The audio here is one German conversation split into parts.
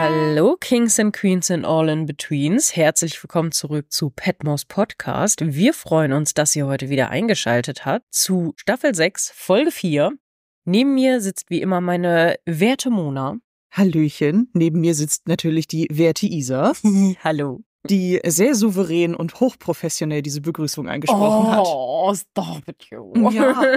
Hallo Kings and Queens and All in Betweens. Herzlich willkommen zurück zu Petmos Podcast. Wir freuen uns, dass ihr heute wieder eingeschaltet habt zu Staffel 6, Folge 4. Neben mir sitzt wie immer meine werte Mona. Hallöchen. Neben mir sitzt natürlich die werte Isa, Hallo. die sehr souverän und hochprofessionell diese Begrüßung eingesprochen hat. Oh, stop it, you. Ja.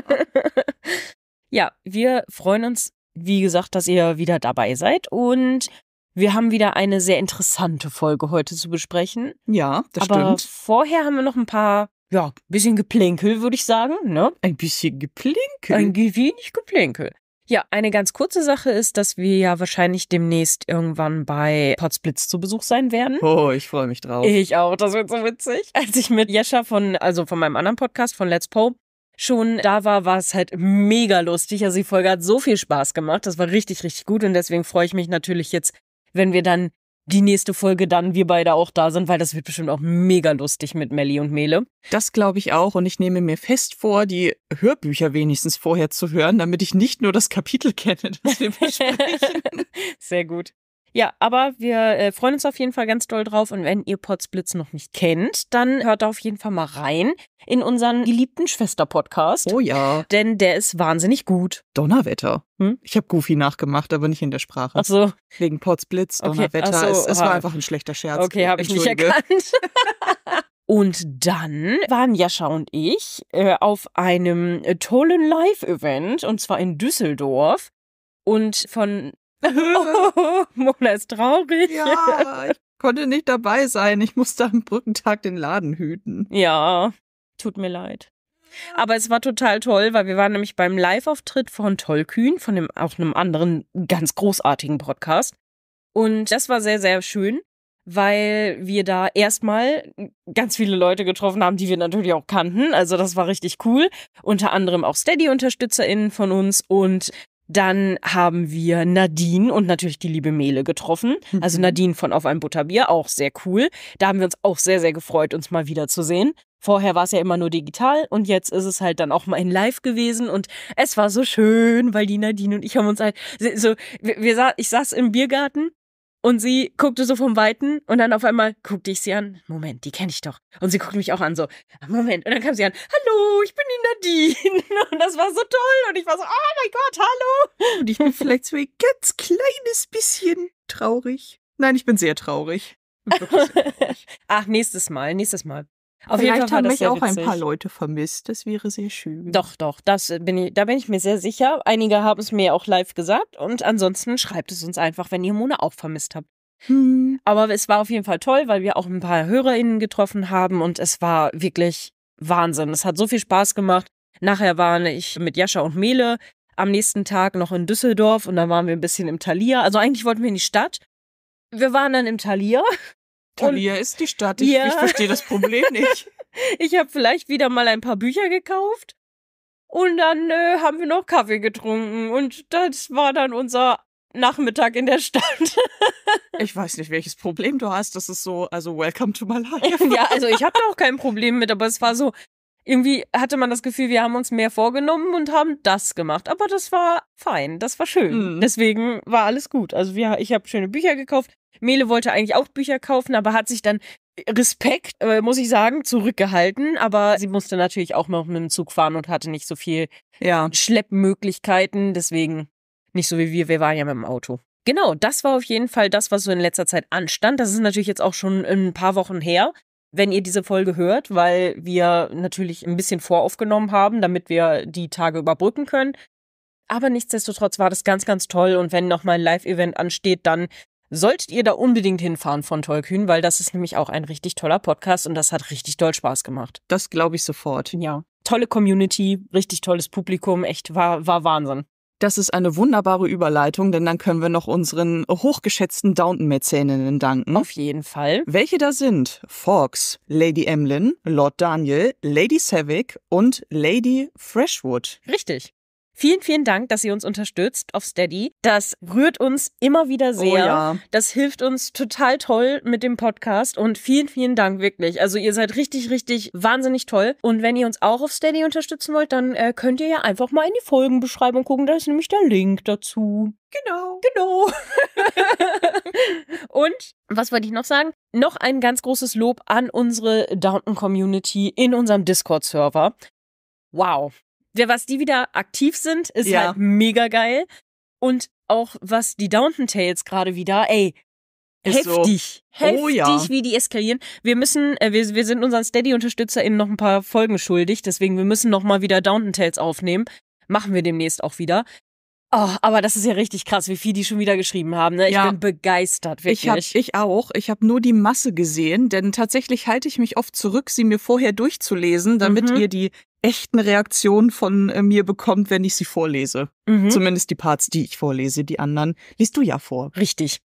ja, wir freuen uns, wie gesagt, dass ihr wieder dabei seid und wir haben wieder eine sehr interessante Folge heute zu besprechen. Ja, das Aber stimmt. vorher haben wir noch ein paar, ja, bisschen Geplänkel, würde ich sagen, ne? Ein bisschen Geplinkel. Ein wenig Geplänkel. Ja, eine ganz kurze Sache ist, dass wir ja wahrscheinlich demnächst irgendwann bei Potsblitz zu Besuch sein werden. oh, ich freue mich drauf. Ich auch, das wird so witzig. Als ich mit Jescha von, also von meinem anderen Podcast von Let's Po schon da war, war es halt mega lustig. Also die Folge hat so viel Spaß gemacht. Das war richtig, richtig gut. Und deswegen freue ich mich natürlich jetzt, wenn wir dann die nächste Folge dann wir beide auch da sind, weil das wird bestimmt auch mega lustig mit Melli und Mele. Das glaube ich auch und ich nehme mir fest vor, die Hörbücher wenigstens vorher zu hören, damit ich nicht nur das Kapitel kenne, das wir besprechen. Sehr gut. Ja, aber wir äh, freuen uns auf jeden Fall ganz doll drauf. Und wenn ihr Potsblitz noch nicht kennt, dann hört da auf jeden Fall mal rein in unseren geliebten Schwester-Podcast. oh ja, Denn der ist wahnsinnig gut. Donnerwetter. Hm? Ich habe Goofy nachgemacht, aber nicht in der Sprache. Ach so, Wegen Potsblitz, Okay, Donnerwetter. ach so, es, es war ah. einfach ein schlechter Scherz. okay, habe ich nicht erkannt. Und dann waren Jascha und ich äh, auf einem äh, tollen Live-Event, und zwar in Düsseldorf. Und von... Oh, Mona ist traurig. Ja, ich konnte nicht dabei sein. Ich musste am Brückentag den Laden hüten. Ja, tut mir leid. Aber es war total toll, weil wir waren nämlich beim Live-Auftritt von Tollkühn, von dem, auch einem anderen ganz großartigen Podcast. Und das war sehr, sehr schön, weil wir da erstmal ganz viele Leute getroffen haben, die wir natürlich auch kannten. Also das war richtig cool. Unter anderem auch Steady-UnterstützerInnen von uns und dann haben wir Nadine und natürlich die liebe Mele getroffen. Also Mhm. Nadine von Auf ein Butterbier, auch sehr cool. Da haben wir uns auch sehr, sehr gefreut, uns mal wiederzusehen. Vorher war es ja immer nur digital und jetzt ist es halt dann auch mal in live gewesen und es war so schön, weil die Nadine und ich haben uns halt so, wir, wir sa ich saß im Biergarten und sie guckte so vom Weiten und dann auf einmal guckte ich sie an. Moment, die kenne ich doch. Und sie guckte mich auch an, so, Moment. Und dann kam sie an, hallo, ich bin die Nadine. Und das war so toll. Und ich war so, oh mein Gott, hallo. Und ich bin vielleicht so ein ganz kleines bisschen traurig. Nein, ich bin sehr traurig. Bin wirklich sehr traurig. Ach, nächstes Mal, nächstes Mal. Auf Vielleicht jeden Fall war haben mich auch witzig. ein paar Leute vermisst. Das wäre sehr schön. Doch, doch, das äh, bin ich, da bin ich mir sehr sicher. Einige haben es mir auch live gesagt und ansonsten schreibt es uns einfach, wenn ihr Mona auch vermisst habt. Hm. Aber es war auf jeden Fall toll, weil wir auch ein paar HörerInnen getroffen haben und es war wirklich Wahnsinn. Es hat so viel Spaß gemacht. Nachher war ich mit Jascha und Mele am nächsten Tag noch in Düsseldorf und dann waren wir ein bisschen im Thalia. Also eigentlich wollten wir in die Stadt. Wir waren dann im Thalia. Thalia ist die Stadt. Ich, Ja. ich verstehe das Problem nicht. Ich habe vielleicht wieder mal ein paar Bücher gekauft und dann äh, haben wir noch Kaffee getrunken und das war dann unser Nachmittag in der Stadt. Ich weiß nicht, welches Problem du hast. Das ist so, also welcome to my life. ja, also ich habe da auch kein Problem mit, aber es war so, irgendwie hatte man das Gefühl, wir haben uns mehr vorgenommen und haben das gemacht. Aber das war fein, das war schön. Mhm. Deswegen war alles gut. Also wir, ich habe schöne Bücher gekauft. Mele wollte eigentlich auch Bücher kaufen, aber hat sich dann Respekt, äh, muss ich sagen, zurückgehalten. Aber sie musste natürlich auch noch mit dem Zug fahren und hatte nicht so viel Ja. Schleppmöglichkeiten. Deswegen nicht so wie wir, wir waren ja mit dem Auto. Genau, das war auf jeden Fall das, was so in letzter Zeit anstand. Das ist natürlich jetzt auch schon ein paar Wochen her, wenn ihr diese Folge hört, weil wir natürlich ein bisschen voraufgenommen haben, damit wir die Tage überbrücken können. Aber nichtsdestotrotz war das ganz, ganz toll. Und wenn nochmal ein Live-Event ansteht, dann solltet ihr da unbedingt hinfahren von Tollkühn, weil das ist nämlich auch ein richtig toller Podcast und das hat richtig doll Spaß gemacht. Das glaube ich sofort. Ja. Tolle Community, richtig tolles Publikum, echt war, war Wahnsinn. Das ist eine wunderbare Überleitung, denn dann können wir noch unseren hochgeschätzten Downton-Mäzeninnen danken. Auf jeden Fall. Welche da sind? Fox, Lady Emlyn, Lord Daniel, Lady Savick und Lady Freshwood. Richtig. Vielen, vielen Dank, dass ihr uns unterstützt auf Steady. Das rührt uns immer wieder sehr. Oh ja. Das hilft uns total toll mit dem Podcast und vielen, vielen Dank wirklich. Also ihr seid richtig, richtig wahnsinnig toll. Und wenn ihr uns auch auf Steady unterstützen wollt, dann äh, könnt ihr ja einfach mal in die Folgenbeschreibung gucken. Da ist nämlich der Link dazu. Genau. Genau. und was wollte ich noch sagen? Noch ein ganz großes Lob an unsere Downton Community in unserem Discord-Server. Wow. Der, was die wieder aktiv sind, ist Ja. halt mega geil. Und auch was die Downton Tales gerade wieder, ey, Ist so. heftig, heftig, Oh ja. wie die eskalieren. Wir müssen, äh, wir, wir sind unseren Steady-UnterstützerInnen noch ein paar Folgen schuldig, deswegen wir müssen noch mal wieder Downton Tales aufnehmen. Machen wir demnächst auch wieder. Oh, aber das ist ja richtig krass, wie viel die schon wieder geschrieben haben. Ne? Ich Ja. bin begeistert, wirklich. Ich, hab, ich auch. Ich habe nur die Masse gesehen, denn tatsächlich halte ich mich oft zurück, sie mir vorher durchzulesen, damit Mhm. ihr die echten Reaktionen von äh, mir bekommt, wenn ich sie vorlese. mhm. Zumindest die Parts, die ich vorlese. Die anderen liest du ja vor. Richtig,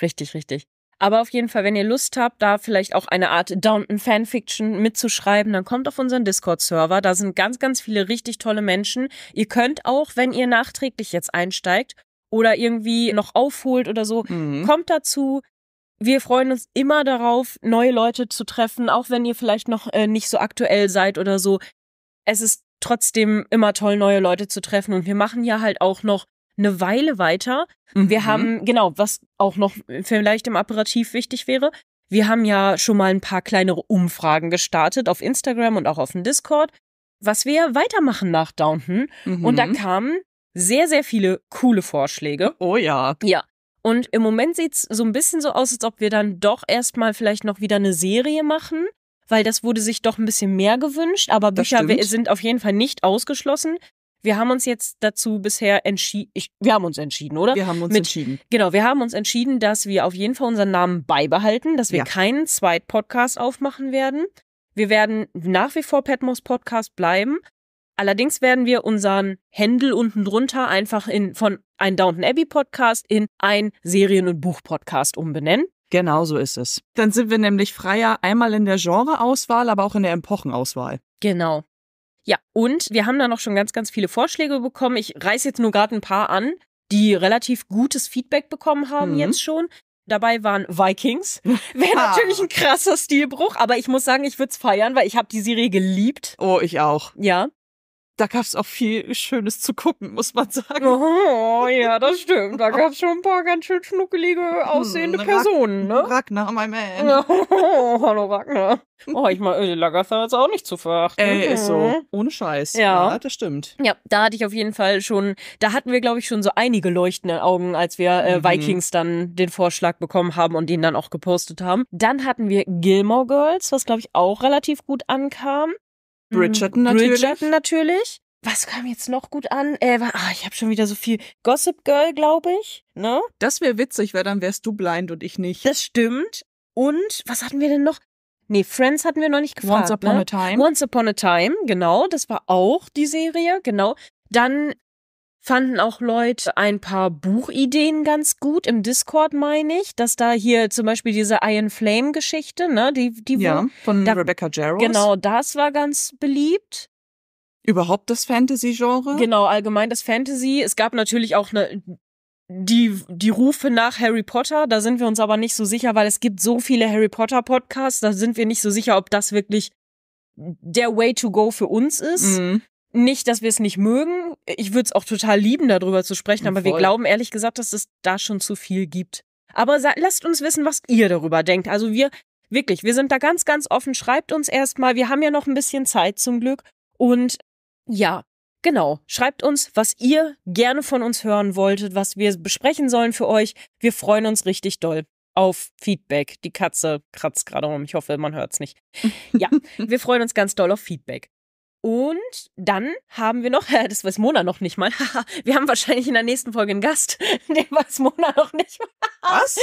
richtig, richtig. Aber auf jeden Fall, wenn ihr Lust habt, da vielleicht auch eine Art Downton Fanfiction mitzuschreiben, dann kommt auf unseren Discord-Server. Da sind ganz, ganz viele richtig tolle Menschen. Ihr könnt auch, wenn ihr nachträglich jetzt einsteigt oder irgendwie noch aufholt oder so, Mhm. kommt dazu. Wir freuen uns immer darauf, neue Leute zu treffen, auch wenn ihr vielleicht noch äh, nicht so aktuell seid oder so. Es ist trotzdem immer toll, neue Leute zu treffen. Und wir machen ja halt auch noch eine Weile weiter. Wir Mhm. haben, genau, was auch noch vielleicht im Apparativ wichtig wäre. Wir haben ja schon mal ein paar kleinere Umfragen gestartet auf Instagram und auch auf dem Discord, was wir weitermachen nach Downton. Mhm. Und da kamen sehr, sehr viele coole Vorschläge. Oh ja. Ja. Und im Moment sieht's so ein bisschen so aus, als ob wir dann doch erstmal vielleicht noch wieder eine Serie machen, weil das wurde sich doch ein bisschen mehr gewünscht. Aber Bücher sind auf jeden Fall nicht ausgeschlossen. Wir haben uns jetzt dazu bisher entschieden, wir haben uns entschieden, oder? Wir haben uns Mit- entschieden. Genau, wir haben uns entschieden, dass wir auf jeden Fall unseren Namen beibehalten, dass wir Ja. keinen Zweit-Podcast aufmachen werden. Wir werden nach wie vor Petmos Podcast bleiben. Allerdings werden wir unseren Händel unten drunter einfach in von ein Downton Abbey Podcast in ein Serien- und Buch-Podcast umbenennen. Genau so ist es. Dann sind wir nämlich freier einmal in der Genreauswahl, aber auch in der Epochenauswahl. Genau. Ja, und wir haben da noch schon ganz, ganz viele Vorschläge bekommen. Ich reiß jetzt nur gerade ein paar an, die relativ gutes Feedback bekommen haben Mhm. jetzt schon. Dabei waren Vikings. Wäre Ah. natürlich ein krasser Stilbruch, aber ich muss sagen, ich würde es feiern, weil ich habe die Serie geliebt. Oh, ich auch. Ja. Da gab es auch viel Schönes zu gucken, muss man sagen. Oh, ja, das stimmt. Da gab es schon ein paar ganz schön schnuckelige aussehende Hm, Personen, ne? Ragnar, my man. Oh, hallo Ragnar. Oh, ich meine, Lagatha ist auch nicht zu verachten. Ey, ist so. Mhm. Ohne Scheiß. Ja. das stimmt. Ja, da hatte ich auf jeden Fall schon, da hatten wir, glaube ich, schon so einige leuchtende Augen, als wir äh, Mhm. Vikings dann den Vorschlag bekommen haben und den dann auch gepostet haben. Dann hatten wir Gilmore Girls, was, glaube ich, auch relativ gut ankam. Bridgerton Mhm. natürlich. Bridgerton natürlich. Was kam jetzt noch gut an? Äh, wa- ah, ich habe schon wieder so viel Gossip Girl, glaube ich. Ne? Das wäre witzig, weil dann wärst du blind und ich nicht. Das stimmt. Und was hatten wir denn noch? Nee, Friends hatten wir noch nicht gefragt. Once Upon ne? a Time. Once Upon a Time, genau, das war auch die Serie, genau. Dann fanden auch Leute ein paar Buchideen ganz gut im Discord, meine ich, dass da hier zum Beispiel diese Iron Flame Geschichte, ne, die, die ja, von da- Rebecca Jarros. genau, das war ganz beliebt. Überhaupt das Fantasy-Genre. Genau, allgemein das Fantasy. Es gab natürlich auch eine, die, die Rufe nach Harry Potter. Da sind wir uns aber nicht so sicher, weil es gibt so viele Harry Potter Podcasts. Da sind wir nicht so sicher, ob das wirklich der Way to go für uns ist. Mhm. Nicht, dass wir es nicht mögen. Ich würde es auch total lieben, darüber zu sprechen, aber wir Voll. glauben ehrlich gesagt, dass es da schon zu viel gibt. Aber lasst uns wissen, was ihr darüber denkt. Also wir, wirklich, wir sind da ganz, ganz offen. Schreibt uns erstmal. Wir haben ja noch ein bisschen Zeit zum Glück. Und ja, genau. Schreibt uns, was ihr gerne von uns hören wolltet, was wir besprechen sollen für euch. Wir freuen uns richtig doll auf Feedback. Die Katze kratzt gerade rum. Ich hoffe, man hört's nicht. Ja, wir freuen uns ganz doll auf Feedback. Und dann haben wir noch, das weiß Mona noch nicht mal, wir haben wahrscheinlich in der nächsten Folge einen Gast, den weiß Mona noch nicht mal. Was?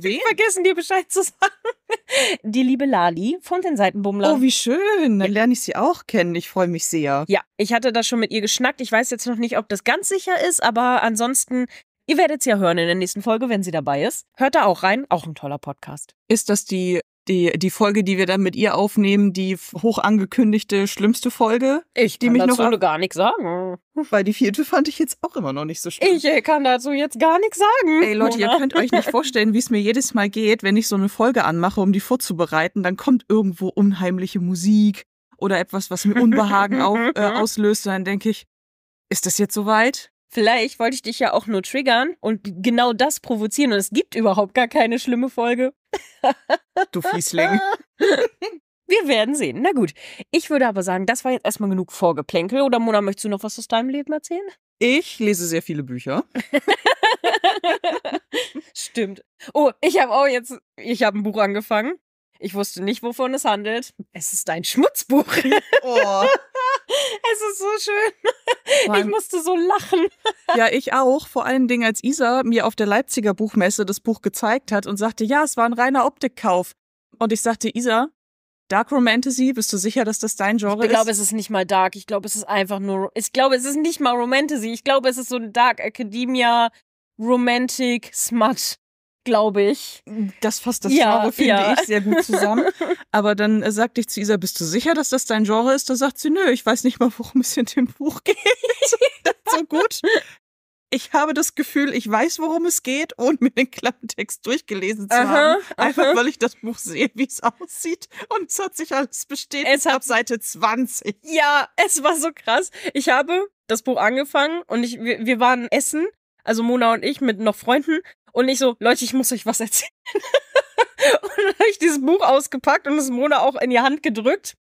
Wen? Vergessen dir Bescheid zu sagen. Die liebe Lali von den Seitenbummlern. Oh, wie schön. Dann lerne ich sie auch kennen. Ich freue mich sehr. Ja, ich hatte da schon mit ihr geschnackt. Ich weiß jetzt noch nicht, ob das ganz sicher ist, aber ansonsten, ihr werdet es ja hören in der nächsten Folge, wenn sie dabei ist. Hört da auch rein, auch ein toller Podcast. Ist das die die, die Folge, die wir dann mit ihr aufnehmen, die hoch angekündigte schlimmste Folge. Ich die kann mich dazu noch gar nichts sagen. Weil die vierte fand ich jetzt auch immer noch nicht so schlimm. Ich äh, kann dazu jetzt gar nichts sagen. Ey Leute, ihr Mona. könnt euch nicht vorstellen, wie es mir jedes Mal geht, wenn ich so eine Folge anmache, um die vorzubereiten, dann kommt irgendwo unheimliche Musik oder etwas, was mir Unbehagen auf, äh, auslöst. Und dann denke ich, ist das jetzt soweit? Vielleicht wollte ich dich ja auch nur triggern und genau das provozieren und es gibt überhaupt gar keine schlimme Folge. Du Fiesling. Wir werden sehen. Na gut. Ich würde aber sagen, das war jetzt erstmal genug Vorgeplänkel. Oder Mona, möchtest du noch was aus deinem Leben erzählen? Ich lese sehr viele Bücher. Stimmt. Oh, ich habe auch jetzt, ich habe ein Buch angefangen. Ich wusste nicht, wovon es handelt. Es ist ein Schmutzbuch. Oh. Es ist so schön. Ich musste so lachen. Ja, ich auch. Vor allen Dingen, als Isa mir auf der Leipziger Buchmesse das Buch gezeigt hat und sagte, ja, es war ein reiner Optikkauf. Und ich sagte, Isa, Dark Romantasy, bist du sicher, dass das dein Genre Ich glaube, ist? es ist nicht mal Dark. Ich glaube, es ist einfach nur. Ich glaube, es ist nicht mal Romantasy. Ich glaube, es ist so ein Dark Academia Romantic Smut. Glaube ich. Das fasst das Ja, Genre, finde ja. ich, sehr gut zusammen. Aber dann äh, sagte ich zu Isa, bist du sicher, dass das dein Genre ist? Da sagt sie, nö, ich weiß nicht mal, worum es in dem Buch geht. so gut. Ich habe das Gefühl, ich weiß, worum es geht, ohne mir den Klappentext durchgelesen zu Aha, haben. Einfach, aha. weil ich das Buch sehe, wie es aussieht. Und es hat sich alles bestätigt Es hat- ab Seite 20. Ja, es war so krass. Ich habe das Buch angefangen und ich, wir, wir waren essen, also Mona und ich mit noch Freunden und ich so, Leute, ich muss euch was erzählen. und dann habe ich dieses Buch ausgepackt und es Mona auch in die Hand gedrückt.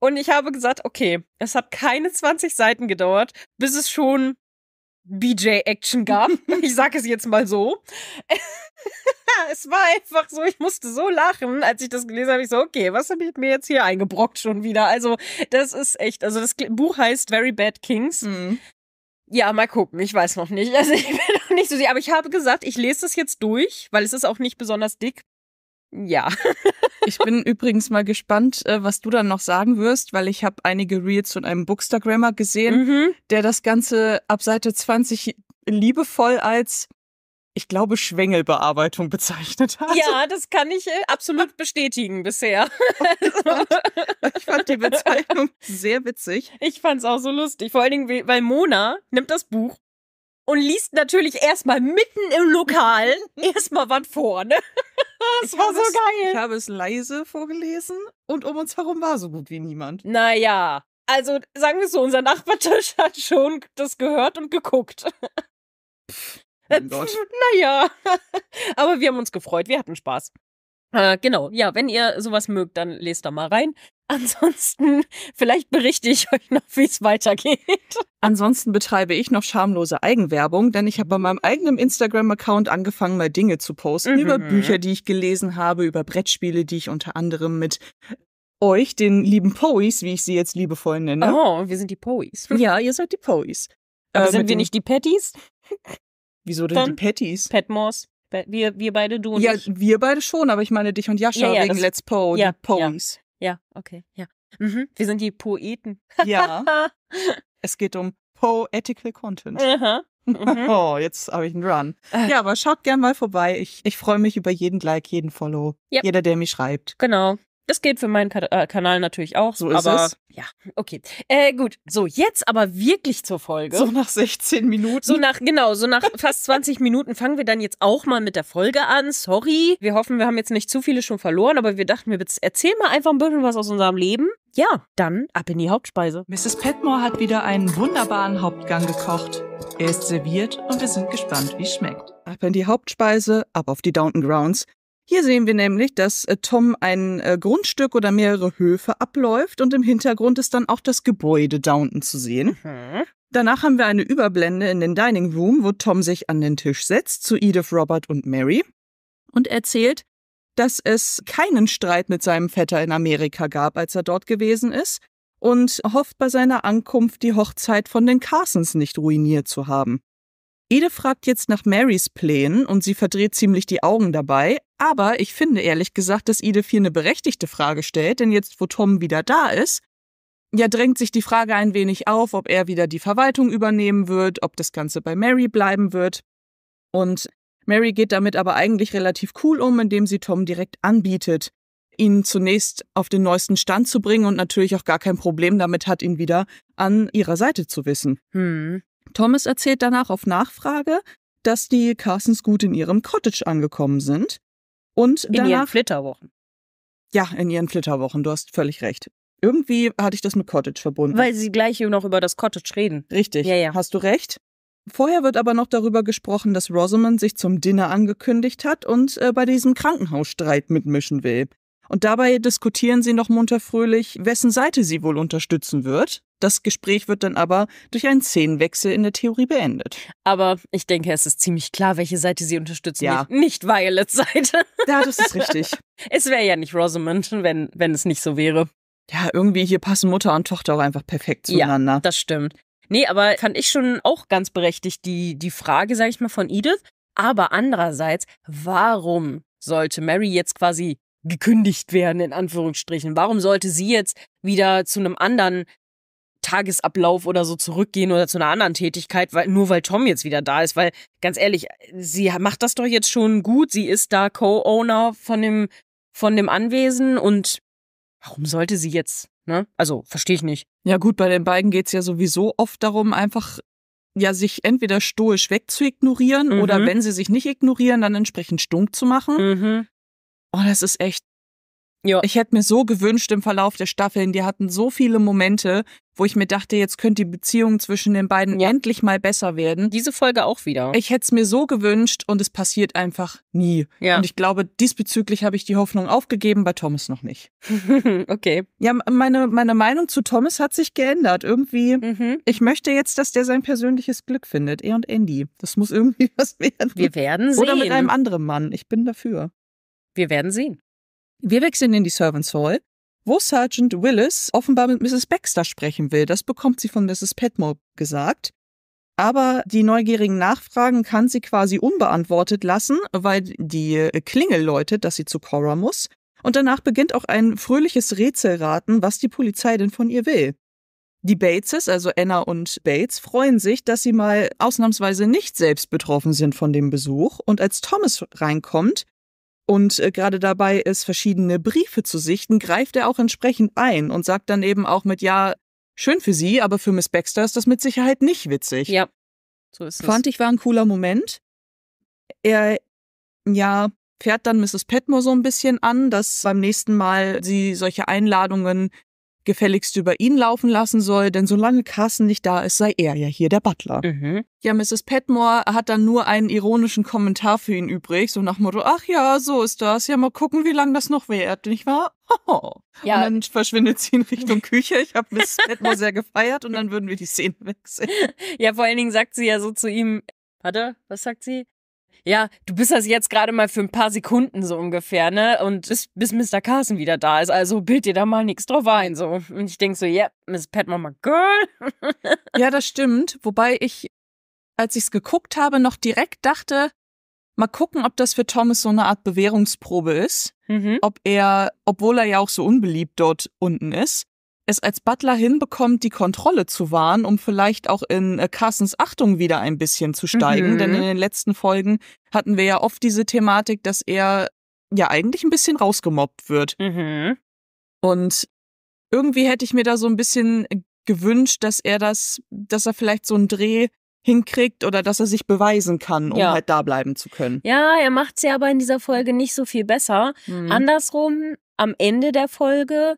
Und ich habe gesagt, okay, es hat keine 20 Seiten gedauert, bis es schon BJ-Action gab. ich sage es jetzt mal so. es war einfach so, ich musste so lachen, als ich das gelesen habe. Ich so, okay, was habe ich mir jetzt hier eingebrockt schon wieder? Also, das ist echt, also das Buch heißt Very Bad Kings. Mhm. Ja, mal gucken, ich weiß noch nicht. Also, ich bin noch nicht so sicher, aber ich habe gesagt, ich lese das jetzt durch, weil es ist auch nicht besonders dick. Ja. Ich bin übrigens mal gespannt, äh, was du dann noch sagen wirst, weil ich habe einige Reels von einem Bookstagrammer gesehen, Mhm. der das Ganze ab Seite 20 liebevoll als, ich glaube, Schwängelbearbeitung bezeichnet hat. Ja, das kann ich äh, absolut bestätigen bisher. Ich fand die Bezeichnung sehr witzig. Ich fand's auch so lustig. Vor allen Dingen, we- weil Mona nimmt das Buch und liest natürlich erstmal mitten im Lokal erstmal was vor, ne? Das Ich war so es- geil. Ich habe es leise vorgelesen und um uns herum war so gut wie niemand. Naja, also sagen wir so, unser Nachbartisch hat schon das gehört und geguckt. Gott. Naja, aber wir haben uns gefreut, wir hatten Spaß. Äh, genau, ja, wenn ihr sowas mögt, dann lest da mal rein. Ansonsten, vielleicht berichte ich euch noch, wie es weitergeht. Ansonsten betreibe ich noch schamlose Eigenwerbung, denn ich habe bei meinem eigenen Instagram-Account angefangen, mal Dinge zu posten Mhm. über Bücher, die ich gelesen habe, über Brettspiele, die ich unter anderem mit euch, den lieben Pois, wie ich sie jetzt liebevoll nenne. Oh, wir sind die Pois. Ja, ihr seid die Pois. Aber Äh, sind wir nicht die Patties? Wieso denn dann? die Patties? Petmos? Pe- Wir, wir beide, du und Ja, ich. wir beide schon, aber ich meine dich und Jascha Ja, ja, wegen das- Let's Po, ja, die Pois. Ja, okay, ja. Mhm. Wir sind die Poeten. Ja. es geht um Poetical Content. Aha. Mhm. Oh, jetzt habe ich einen Run. Äh. Ja, aber schaut gern mal vorbei. Ich, ich freue mich über jeden Like, jeden Follow. Ja. Jeder, der mir schreibt. Genau. Das geht für meinen Ka äh, Kanal natürlich auch. So ist aber, es. Ja, okay. Äh, gut. So, jetzt aber wirklich zur Folge. So nach 16 Minuten. So nach, genau, so nach fast 20 Minuten fangen wir dann jetzt auch mal mit der Folge an. Sorry. Wir hoffen, wir haben jetzt nicht zu viele schon verloren, aber wir dachten, wir erzählen mal einfach ein bisschen was aus unserem Leben. Ja, dann ab in die Hauptspeise. Mrs. Petmore hat wieder einen wunderbaren Hauptgang gekocht. Er ist serviert und wir sind gespannt, wie es schmeckt. Ab in die Hauptspeise, ab auf die Downton Grounds. Hier sehen wir nämlich, dass äh, Tom ein äh, Grundstück oder mehrere Höfe abläuft und im Hintergrund ist dann auch das Gebäude Downton zu sehen. Hm. Danach haben wir eine Überblende in den Dining Room, wo Tom sich an den Tisch setzt zu Edith, Robert und Mary und erzählt, dass es keinen Streit mit seinem Vetter in Amerika gab, als er dort gewesen ist und hofft bei seiner Ankunft die Hochzeit von den Carsons nicht ruiniert zu haben. Edith fragt jetzt nach Marys Plänen und sie verdreht ziemlich die Augen dabei, aber ich finde ehrlich gesagt, dass Edith hier eine berechtigte Frage stellt, denn jetzt, wo Tom wieder da ist, ja, drängt sich die Frage ein wenig auf, ob er wieder die Verwaltung übernehmen wird, ob das Ganze bei Mary bleiben wird. Und Mary geht damit aber eigentlich relativ cool um, indem sie Tom direkt anbietet, ihn zunächst auf den neuesten Stand zu bringen und natürlich auch gar kein Problem damit hat, ihn wieder an ihrer Seite zu wissen. Hm. Thomas erzählt danach auf Nachfrage, dass die Carsons gut in ihrem Cottage angekommen sind. Und In ihren danach, Flitterwochen. ja, in ihren Flitterwochen, du hast völlig recht. Irgendwie hatte ich das mit Cottage verbunden. Weil sie gleich noch über das Cottage reden. Richtig, Ja, ja. hast du recht. Vorher wird aber noch darüber gesprochen, dass Rosamond sich zum Dinner angekündigt hat und äh, bei diesem Krankenhausstreit mitmischen will. Und dabei diskutieren sie noch munter fröhlich, wessen Seite sie wohl unterstützen wird. Das Gespräch wird dann aber durch einen Szenenwechsel in der Theorie beendet. Aber ich denke, es ist ziemlich klar, welche Seite sie unterstützen. Ja. Nicht, nicht Violets Seite. Ja, das ist richtig. Es wäre ja nicht Rosamond, wenn, wenn es nicht so wäre. Ja, irgendwie hier passen Mutter und Tochter auch einfach perfekt Ja. zueinander. Das stimmt. Nee, aber fand ich schon auch ganz berechtigt, die, die Frage, sag ich mal, von Edith. Aber andererseits, warum sollte Mary jetzt quasi gekündigt werden, in Anführungsstrichen? Warum sollte sie jetzt wieder zu einem anderen Tagesablauf oder so zurückgehen oder zu einer anderen Tätigkeit, weil, nur weil Tom jetzt wieder da ist? Weil, ganz ehrlich, sie macht das doch jetzt schon gut. Sie ist da Co-Owner von dem, von dem Anwesen und warum sollte sie jetzt, ne? Also, verstehe ich nicht. Ja gut, bei den beiden geht's ja sowieso oft darum, einfach ja sich entweder stoisch wegzuignorieren Mhm. oder wenn sie sich nicht ignorieren, dann entsprechend stunk zu machen. Mhm. Oh, das ist echt. Ja. Ich hätte mir so gewünscht im Verlauf der Staffeln, die hatten so viele Momente, wo ich mir dachte, jetzt könnte die Beziehung zwischen den beiden Ja. endlich mal besser werden. Diese Folge auch wieder. Ich hätte es mir so gewünscht und es passiert einfach nie. ja. Und ich glaube, diesbezüglich habe ich die Hoffnung aufgegeben, bei Thomas noch nicht. okay. Ja, meine, meine Meinung zu Thomas hat sich geändert. Irgendwie, Mhm. ich möchte jetzt, dass der sein persönliches Glück findet. Er und Andy. Das muss irgendwie was werden. Wir werden sehen. Oder mit einem anderen Mann. Ich bin dafür. Wir werden sehen. Wir wechseln in die Servants Hall, wo Sergeant Willis offenbar mit Mrs. Baxter sprechen will. Das bekommt sie von Mrs. Petmore gesagt. Aber die neugierigen Nachfragen kann sie quasi unbeantwortet lassen, weil die Klingel läutet, dass sie zu Cora muss. Und danach beginnt auch ein fröhliches Rätselraten, was die Polizei denn von ihr will. Die Bateses, also Anna und Bates, freuen sich, dass sie mal ausnahmsweise nicht selbst betroffen sind von dem Besuch. Und als Thomas reinkommt, und äh, gerade dabei ist, verschiedene Briefe zu sichten, greift er auch entsprechend ein und sagt dann eben auch mit, ja, schön für Sie, aber für Miss Baxter ist das mit Sicherheit nicht witzig. Ja. So ist es. Fand ich war ein cooler Moment. Er, ja, fährt dann Mrs. Petmore so ein bisschen an, dass beim nächsten Mal sie solche Einladungen gefälligst über ihn laufen lassen soll, denn solange Carson nicht da ist, sei er ja hier der Butler. Mhm. Ja, Mrs. Petmore hat dann nur einen ironischen Kommentar für ihn übrig, so nach dem Motto, ach ja, so ist das, ja, mal gucken, wie lange das noch währt, nicht wahr? Ja. Und dann verschwindet sie in Richtung Küche. Ich habe Mrs. Petmore sehr gefeiert und dann würden wir die Szene wechseln. Ja, vor allen Dingen sagt sie ja so zu ihm, warte, was sagt sie? Ja, du bist das jetzt gerade mal für ein paar Sekunden so ungefähr, ne? Und bis, bis Mr. Carson wieder da ist. Also bild dir da mal nichts drauf ein. So. Und ich denk so, ja, yeah, Miss Petmore, my girl. Ja, das stimmt. Wobei ich, als ich es geguckt habe, noch direkt dachte, mal gucken, ob das für Thomas so eine Art Bewährungsprobe ist. Mhm. ob er, obwohl er ja auch so unbeliebt dort unten ist, es als Butler hinbekommt, die Kontrolle zu wahren, um vielleicht auch in äh, Carsons Achtung wieder ein bisschen zu steigen. Mhm. Denn in den letzten Folgen hatten wir ja oft diese Thematik, dass er ja eigentlich ein bisschen rausgemobbt wird. Mhm. Und irgendwie hätte ich mir da so ein bisschen gewünscht, dass er das, dass er vielleicht so einen Dreh hinkriegt oder dass er sich beweisen kann, um Ja. halt da bleiben zu können. Ja, er macht's ja aber in dieser Folge nicht so viel besser. Mhm. Andersrum, am Ende der Folge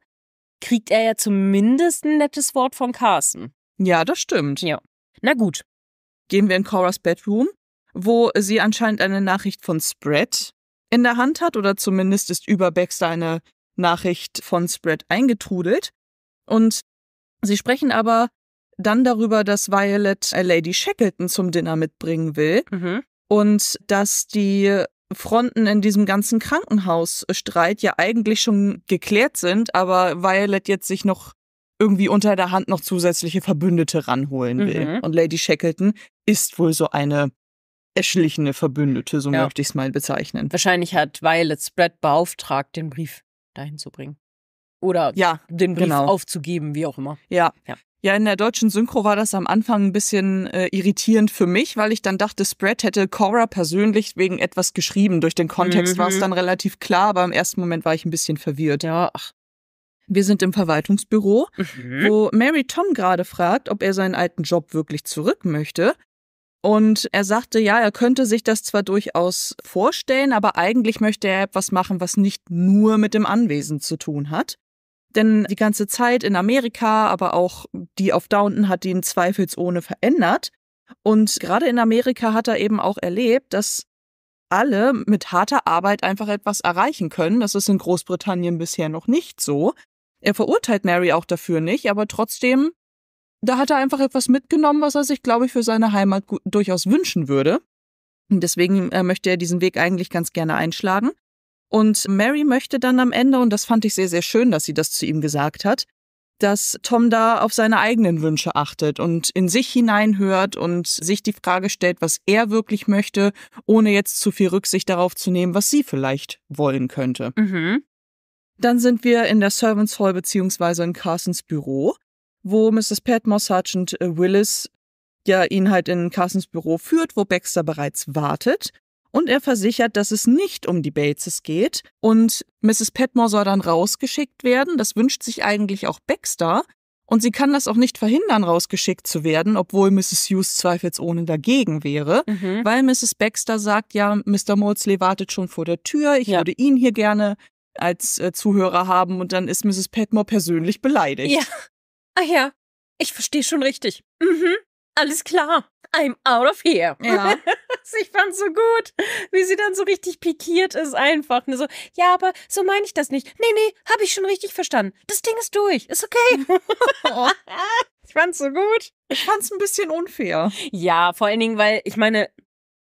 kriegt er ja zumindest ein nettes Wort von Carson. Ja, das stimmt. Ja. Na gut. gehen wir in Coras Bedroom, wo sie anscheinend eine Nachricht von Spread in der Hand hat oder zumindest ist über Baxter eine Nachricht von Spread eingetrudelt. Und sie sprechen aber dann darüber, dass Violet Lady Shackleton zum Dinner mitbringen will Mhm. und dass die Fronten in diesem ganzen Krankenhausstreit ja eigentlich schon geklärt sind, aber Violet jetzt sich noch irgendwie unter der Hand noch zusätzliche Verbündete ranholen will. Mhm. Und Lady Shackleton ist wohl so eine erschlichene Verbündete, so Ja. möchte ich es mal bezeichnen. Wahrscheinlich hat Violet Spread beauftragt, den Brief dahin zu bringen. Oder Ja, den Brief genau. aufzugeben, wie auch immer. ja. Ja. Ja, in der deutschen Synchro war das am Anfang ein bisschen äh, irritierend für mich, weil ich dann dachte, Spread hätte Cora persönlich wegen etwas geschrieben. Durch den Kontext mhm. war es dann relativ klar, aber im ersten Moment war ich ein bisschen verwirrt. Ja, ach. Wir sind im Verwaltungsbüro, mhm. wo Mary Tom gerade fragt, ob er seinen alten Job wirklich zurück möchte. Und er sagte, ja, er könnte sich das zwar durchaus vorstellen, aber eigentlich möchte er etwas machen, was nicht nur mit dem Anwesen zu tun hat. Denn die ganze Zeit in Amerika, aber auch die auf Downton hat ihn zweifelsohne verändert. Und gerade in Amerika hat er eben auch erlebt, dass alle mit harter Arbeit einfach etwas erreichen können. Das ist in Großbritannien bisher noch nicht so. Er verurteilt Mary auch dafür nicht, aber trotzdem da hat er einfach etwas mitgenommen, was er sich, glaube ich, für seine Heimat durchaus wünschen würde. Und deswegen äh, möchte er diesen Weg eigentlich ganz gerne einschlagen. Und Mary möchte dann am Ende, und das fand ich sehr, sehr schön, dass sie das zu ihm gesagt hat, dass Tom da auf seine eigenen Wünsche achtet und in sich hineinhört und sich die Frage stellt, was er wirklich möchte, ohne jetzt zu viel Rücksicht darauf zu nehmen, was sie vielleicht wollen könnte. Mhm. Dann sind wir in der Servants Hall beziehungsweise in Carsons Büro wo Mrs. Petmore Sergeant äh, Willis ja ihn halt in Carsons Büro führt, wo Baxter bereits wartet. Und er versichert, dass es nicht um die Bateses geht. Und Mrs. Petmore soll dann rausgeschickt werden. Das wünscht sich eigentlich auch Baxter. Und sie kann das auch nicht verhindern, rausgeschickt zu werden, obwohl Mrs. Hughes zweifelsohne dagegen wäre. Mhm. Weil Mrs. Baxter sagt, ja, Mr. Maudsley wartet schon vor der Tür. Ich ja. würde ihn hier gerne als äh, Zuhörer haben. Und dann ist Mrs. Petmore persönlich beleidigt. Ja. Ah ja, ich verstehe schon richtig. Mhm, alles klar. I'm out of here. Ja. ich fand's so gut, wie sie dann so richtig pikiert ist einfach. Ne, so, ja, aber so meine ich das nicht. Nee, nee, hab ich schon richtig verstanden. Das Ding ist durch. Ist okay. ich fand's so gut. Ich fand's ein bisschen unfair. Ja, vor allen Dingen, weil, ich meine,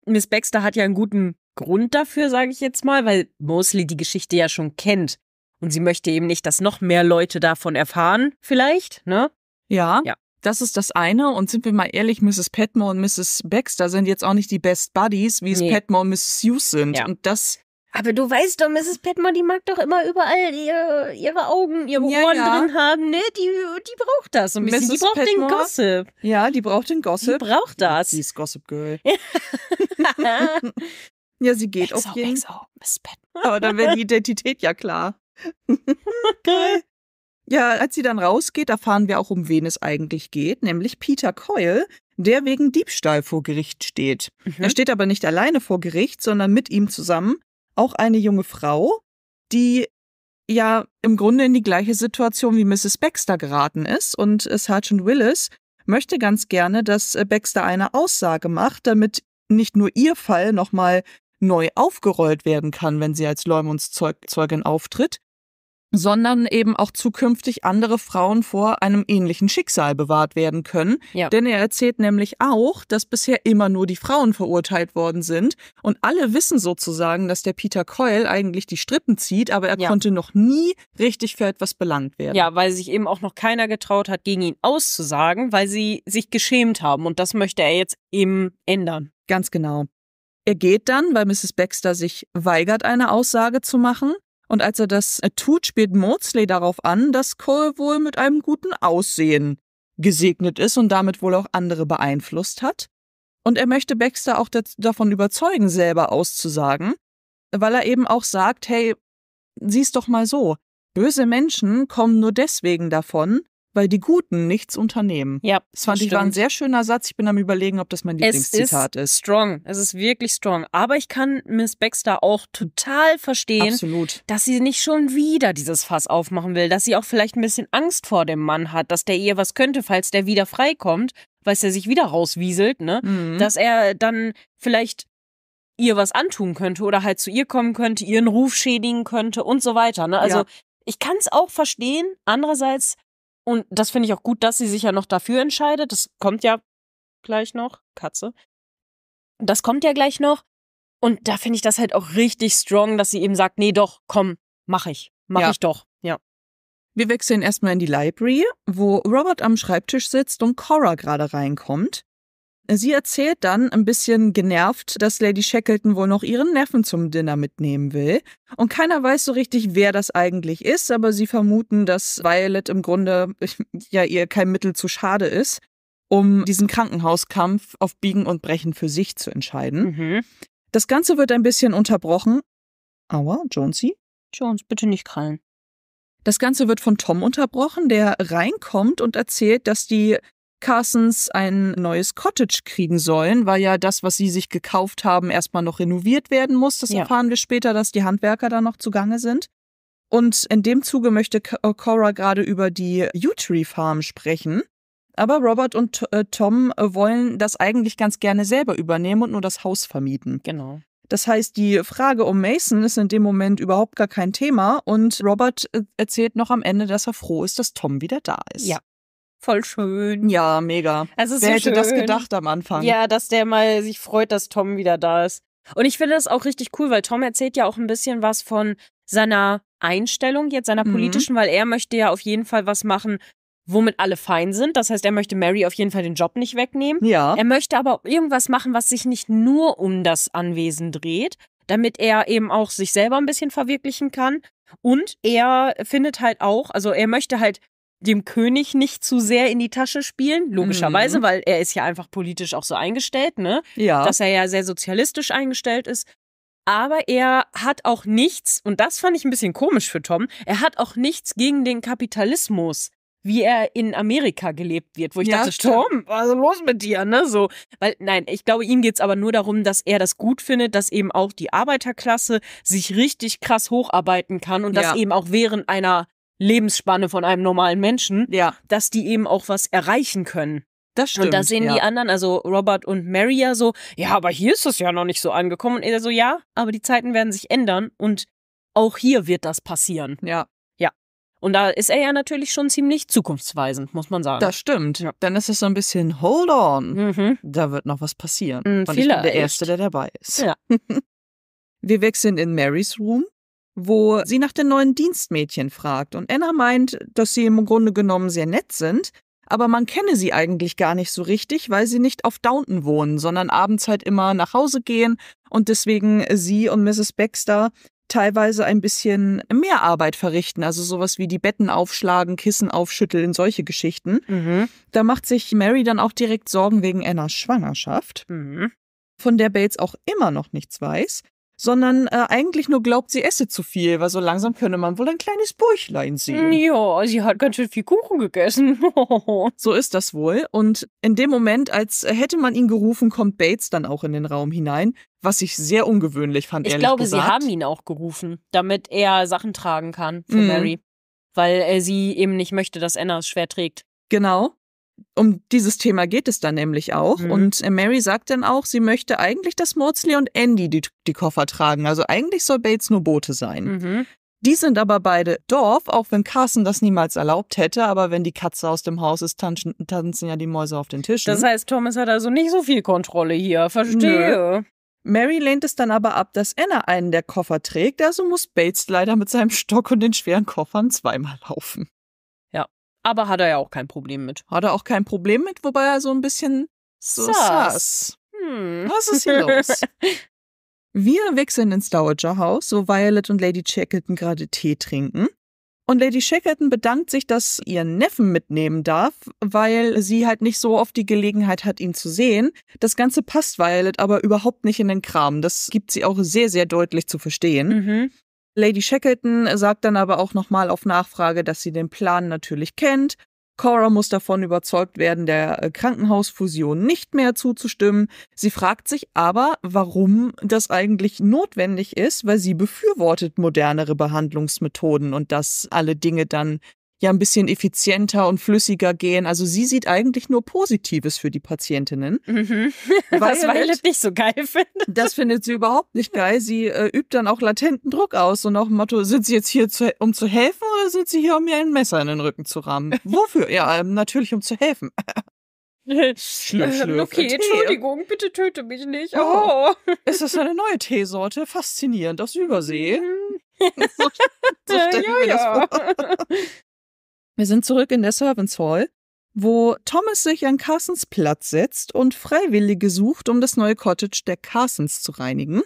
Miss Baxter hat ja einen guten Grund dafür, sage ich jetzt mal, weil Mosley die Geschichte ja schon kennt. Und sie möchte eben nicht, dass noch mehr Leute davon erfahren, vielleicht, ne? Ja. Ja. Das ist das eine. Und sind wir mal ehrlich, Mrs. Petmore und Mrs. Baxter sind jetzt auch nicht die Best Buddies, wie es nee. Petmore und Mrs. Hughes sind. Ja. Und das. Aber du weißt doch, Mrs. Petmore, die mag doch immer überall ihre, ihre Augen, ihre ja, Ohren ja. drin haben, ne? Die, die braucht das ein bisschen. Mrs. Die braucht Petmore, den Gossip. Ja, die braucht den Gossip. Die braucht das. Die ist Gossip Girl. ja, sie geht auf jeden Fall. Aber dann wäre die Identität ja klar. ja, als sie dann rausgeht, erfahren wir auch, um wen es eigentlich geht, nämlich Peter Coyle, der wegen Diebstahl vor Gericht steht. Mhm. Er steht aber nicht alleine vor Gericht, sondern mit ihm zusammen auch eine junge Frau, die ja im Grunde in die gleiche Situation wie Mrs. Baxter geraten ist und Sergeant Willis möchte ganz gerne, dass Baxter eine Aussage macht, damit nicht nur ihr Fall nochmal neu aufgerollt werden kann, wenn sie als Leumundszeugin auftritt, sondern eben auch zukünftig andere Frauen vor einem ähnlichen Schicksal bewahrt werden können. Ja. Denn er erzählt nämlich auch, dass bisher immer nur die Frauen verurteilt worden sind und alle wissen sozusagen, dass der Peter Coyle eigentlich die Strippen zieht, aber er ja. konnte noch nie richtig für etwas belangt werden. Ja, weil sich eben auch noch keiner getraut hat, gegen ihn auszusagen, weil sie sich geschämt haben und das möchte er jetzt eben ändern. Ganz genau. Er geht dann, weil Mrs. Baxter sich weigert, eine Aussage zu machen. Und als er das tut, spielt Maudsley darauf an, dass Cole wohl mit einem guten Aussehen gesegnet ist und damit wohl auch andere beeinflusst hat. Und er möchte Baxter auch davon überzeugen, selber auszusagen, weil er eben auch sagt, hey, sieh's doch mal so, böse Menschen kommen nur deswegen davon, weil die Guten nichts unternehmen. Ja, das fand stimmt. ich war ein sehr schöner Satz. Ich bin am überlegen, ob das mein Lieblingszitat ist. Es ist strong. Es ist wirklich strong. Aber ich kann Miss Baxter auch total verstehen, Absolut. dass sie nicht schon wieder dieses Fass aufmachen will, dass sie auch vielleicht ein bisschen Angst vor dem Mann hat, dass der ihr was könnte, falls der wieder freikommt, weil er sich wieder rauswieselt, ne? Mhm. Dass er dann vielleicht ihr was antun könnte oder halt zu ihr kommen könnte, ihren Ruf schädigen könnte und so weiter. Ne? Also ja. ich kann es auch verstehen. Andererseits und das finde ich auch gut, dass sie sich ja noch dafür entscheidet. Das kommt ja gleich noch. Katze. Das kommt ja gleich noch. Und da finde ich das halt auch richtig strong, dass sie eben sagt, nee, doch, komm, mach ich. Mach ja. ich doch. Ja. Wir wechseln erstmal in die Library, wo Robert am Schreibtisch sitzt und Cora gerade reinkommt. Sie erzählt dann ein bisschen genervt, dass Lady Shackleton wohl noch ihren Neffen zum Dinner mitnehmen will. Und keiner weiß so richtig, wer das eigentlich ist, aber sie vermuten, dass Violet im Grunde ja ihr kein Mittel zu schade ist, um diesen Krankenhauskampf auf Biegen und Brechen für sich zu entscheiden. Mhm. Das Ganze wird ein bisschen unterbrochen. Aua, Jonesy. Jones, bitte nicht krallen. Das Ganze wird von Tom unterbrochen, der reinkommt und erzählt, dass die Carsons ein neues Cottage kriegen sollen, weil ja das, was sie sich gekauft haben, erstmal noch renoviert werden muss. Das Ja. erfahren wir später, dass die Handwerker da noch zugange sind. Und in dem Zuge möchte äh, Cora gerade über die U-Tree Farm sprechen. Aber Robert und äh, Tom wollen das eigentlich ganz gerne selber übernehmen und nur das Haus vermieten. Genau. Das heißt, die Frage um Mason ist in dem Moment überhaupt gar kein Thema und Robert äh, erzählt noch am Ende, dass er froh ist, dass Tom wieder da ist. Ja. Voll schön. Ja, mega. Ist Wer so hätte das schön. gedacht am Anfang? Ja, dass der mal sich freut, dass Tom wieder da ist. Und ich finde das auch richtig cool, weil Tom erzählt ja auch ein bisschen was von seiner Einstellung jetzt, seiner Mhm. politischen, weil er möchte ja auf jeden Fall was machen, womit alle fein sind. Das heißt, er möchte Mary auf jeden Fall den Job nicht wegnehmen. Ja. Er möchte aber irgendwas machen, was sich nicht nur um das Anwesen dreht, damit er eben auch sich selber ein bisschen verwirklichen kann. Und er findet halt auch, also er möchte halt dem König nicht zu sehr in die Tasche spielen, logischerweise, Mhm. weil er ist ja einfach politisch auch so eingestellt, ne? ja. Dass er ja sehr sozialistisch eingestellt ist. Aber er hat auch nichts, und das fand ich ein bisschen komisch für Tom, er hat auch nichts gegen den Kapitalismus, wie er in Amerika gelebt wird, wo ich Ja, dachte, stimmt. Tom, was ist los mit dir, ne? So, weil, nein, ich glaube, ihm geht's aber nur darum, dass er das gut findet, dass eben auch die Arbeiterklasse sich richtig krass hocharbeiten kann und Ja. das eben auch während einer Lebensspanne von einem normalen Menschen, ja, dass die eben auch was erreichen können. das stimmt. Und da sehen ja. die anderen, also Robert und Mary ja so, ja, aber hier ist es ja noch nicht so angekommen. Und er so, ja, aber die Zeiten werden sich ändern und auch hier wird das passieren. Ja, Und da ist er ja natürlich schon ziemlich zukunftsweisend, muss man sagen. das stimmt. Ja. Dann ist es so ein bisschen Hold on. mhm. Da wird noch was passieren. Mm, Und ich bin der. Erste, der dabei ist. Ja. Wir wechseln in Marys Room, wo sie nach den neuen Dienstmädchen fragt. Und Anna meint, dass sie im Grunde genommen sehr nett sind, aber man kenne sie eigentlich gar nicht so richtig, weil sie nicht auf Downton wohnen, sondern abends halt immer nach Hause gehen und deswegen sie und Mrs. Baxter teilweise ein bisschen mehr Arbeit verrichten, also sowas wie die Betten aufschlagen, Kissen aufschütteln, solche Geschichten. Mhm. Da macht sich Mary dann auch direkt Sorgen wegen Annas Schwangerschaft Mhm. von der Bates auch immer noch nichts weiß, sondern äh, eigentlich nur glaubt, sie esse zu viel, weil so langsam könne man wohl ein kleines Bäuchlein sehen. Ja, sie hat ganz schön viel Kuchen gegessen. So ist das wohl. Und in dem Moment, als hätte man ihn gerufen, kommt Bates dann auch in den Raum hinein, was ich sehr ungewöhnlich fand, ich glaube, gesagt. sie haben ihn auch gerufen, damit er Sachen tragen kann für Mhm. Mary. Weil äh, sie eben nicht möchte, dass Anna es schwer trägt. Genau. Um dieses Thema geht es dann nämlich auch. Mhm. Und äh, Mary sagt dann auch, sie möchte eigentlich, dass Maudsley und Andy die, die Koffer tragen. Also eigentlich soll Bates nur Bote sein. Mhm. Die sind aber beide Dorf, auch wenn Carson das niemals erlaubt hätte. Aber wenn die Katze aus dem Haus ist, tanzen, tanzen ja die Mäuse auf den Tischen. Das heißt, Thomas hat also nicht so viel Kontrolle hier. Verstehe. Mary lehnt es dann aber ab, dass Anna einen der Koffer trägt. Also muss Bates leider mit seinem Stock und den schweren Koffern zweimal laufen. Aber hat er ja auch kein Problem mit. Hat er auch kein Problem mit, wobei er so ein bisschen so sass. Hm. Was ist hier los? Wir wechseln ins Dowager Haus, wo Violet und Lady Shackleton gerade Tee trinken. Und Lady Shackleton bedankt sich, dass ihren Neffen mitnehmen darf, weil sie halt nicht so oft die Gelegenheit hat, ihn zu sehen. Das Ganze passt Violet aber überhaupt nicht in den Kram. Das gibt sie auch sehr, sehr deutlich zu verstehen. Mhm. Lady Shackleton sagt dann aber auch nochmal auf Nachfrage, dass sie den Plan natürlich kennt. Cora muss davon überzeugt werden, der äh, Krankenhausfusion nicht mehr zuzustimmen. Sie fragt sich aber, warum das eigentlich notwendig ist, weil sie befürwortet modernere Behandlungsmethoden und dass alle Dinge dann ja ein bisschen effizienter und flüssiger gehen. Also sie sieht eigentlich nur Positives für die Patientinnen. Mhm. Was Violet- nicht so geil findet. Das findet sie überhaupt nicht geil. Sie äh, übt dann auch latenten Druck aus, so nach dem Motto, sind Sie jetzt hier, zu, um zu helfen oder sind Sie hier, um mir ein Messer in den Rücken zu rammen? Wofür? Ja, ähm, natürlich, um zu helfen. Schlürf, schlürf, okay, Tee. Entschuldigung, bitte töte mich nicht. Oh. Oh. Ist das eine neue Teesorte? Faszinierend, aus Übersee. Mhm. so, so ja, mir das ja. Wir sind zurück in der Servants Hall, wo Thomas sich an Carsons Platz setzt und Freiwillige sucht, um das neue Cottage der Carsons zu reinigen.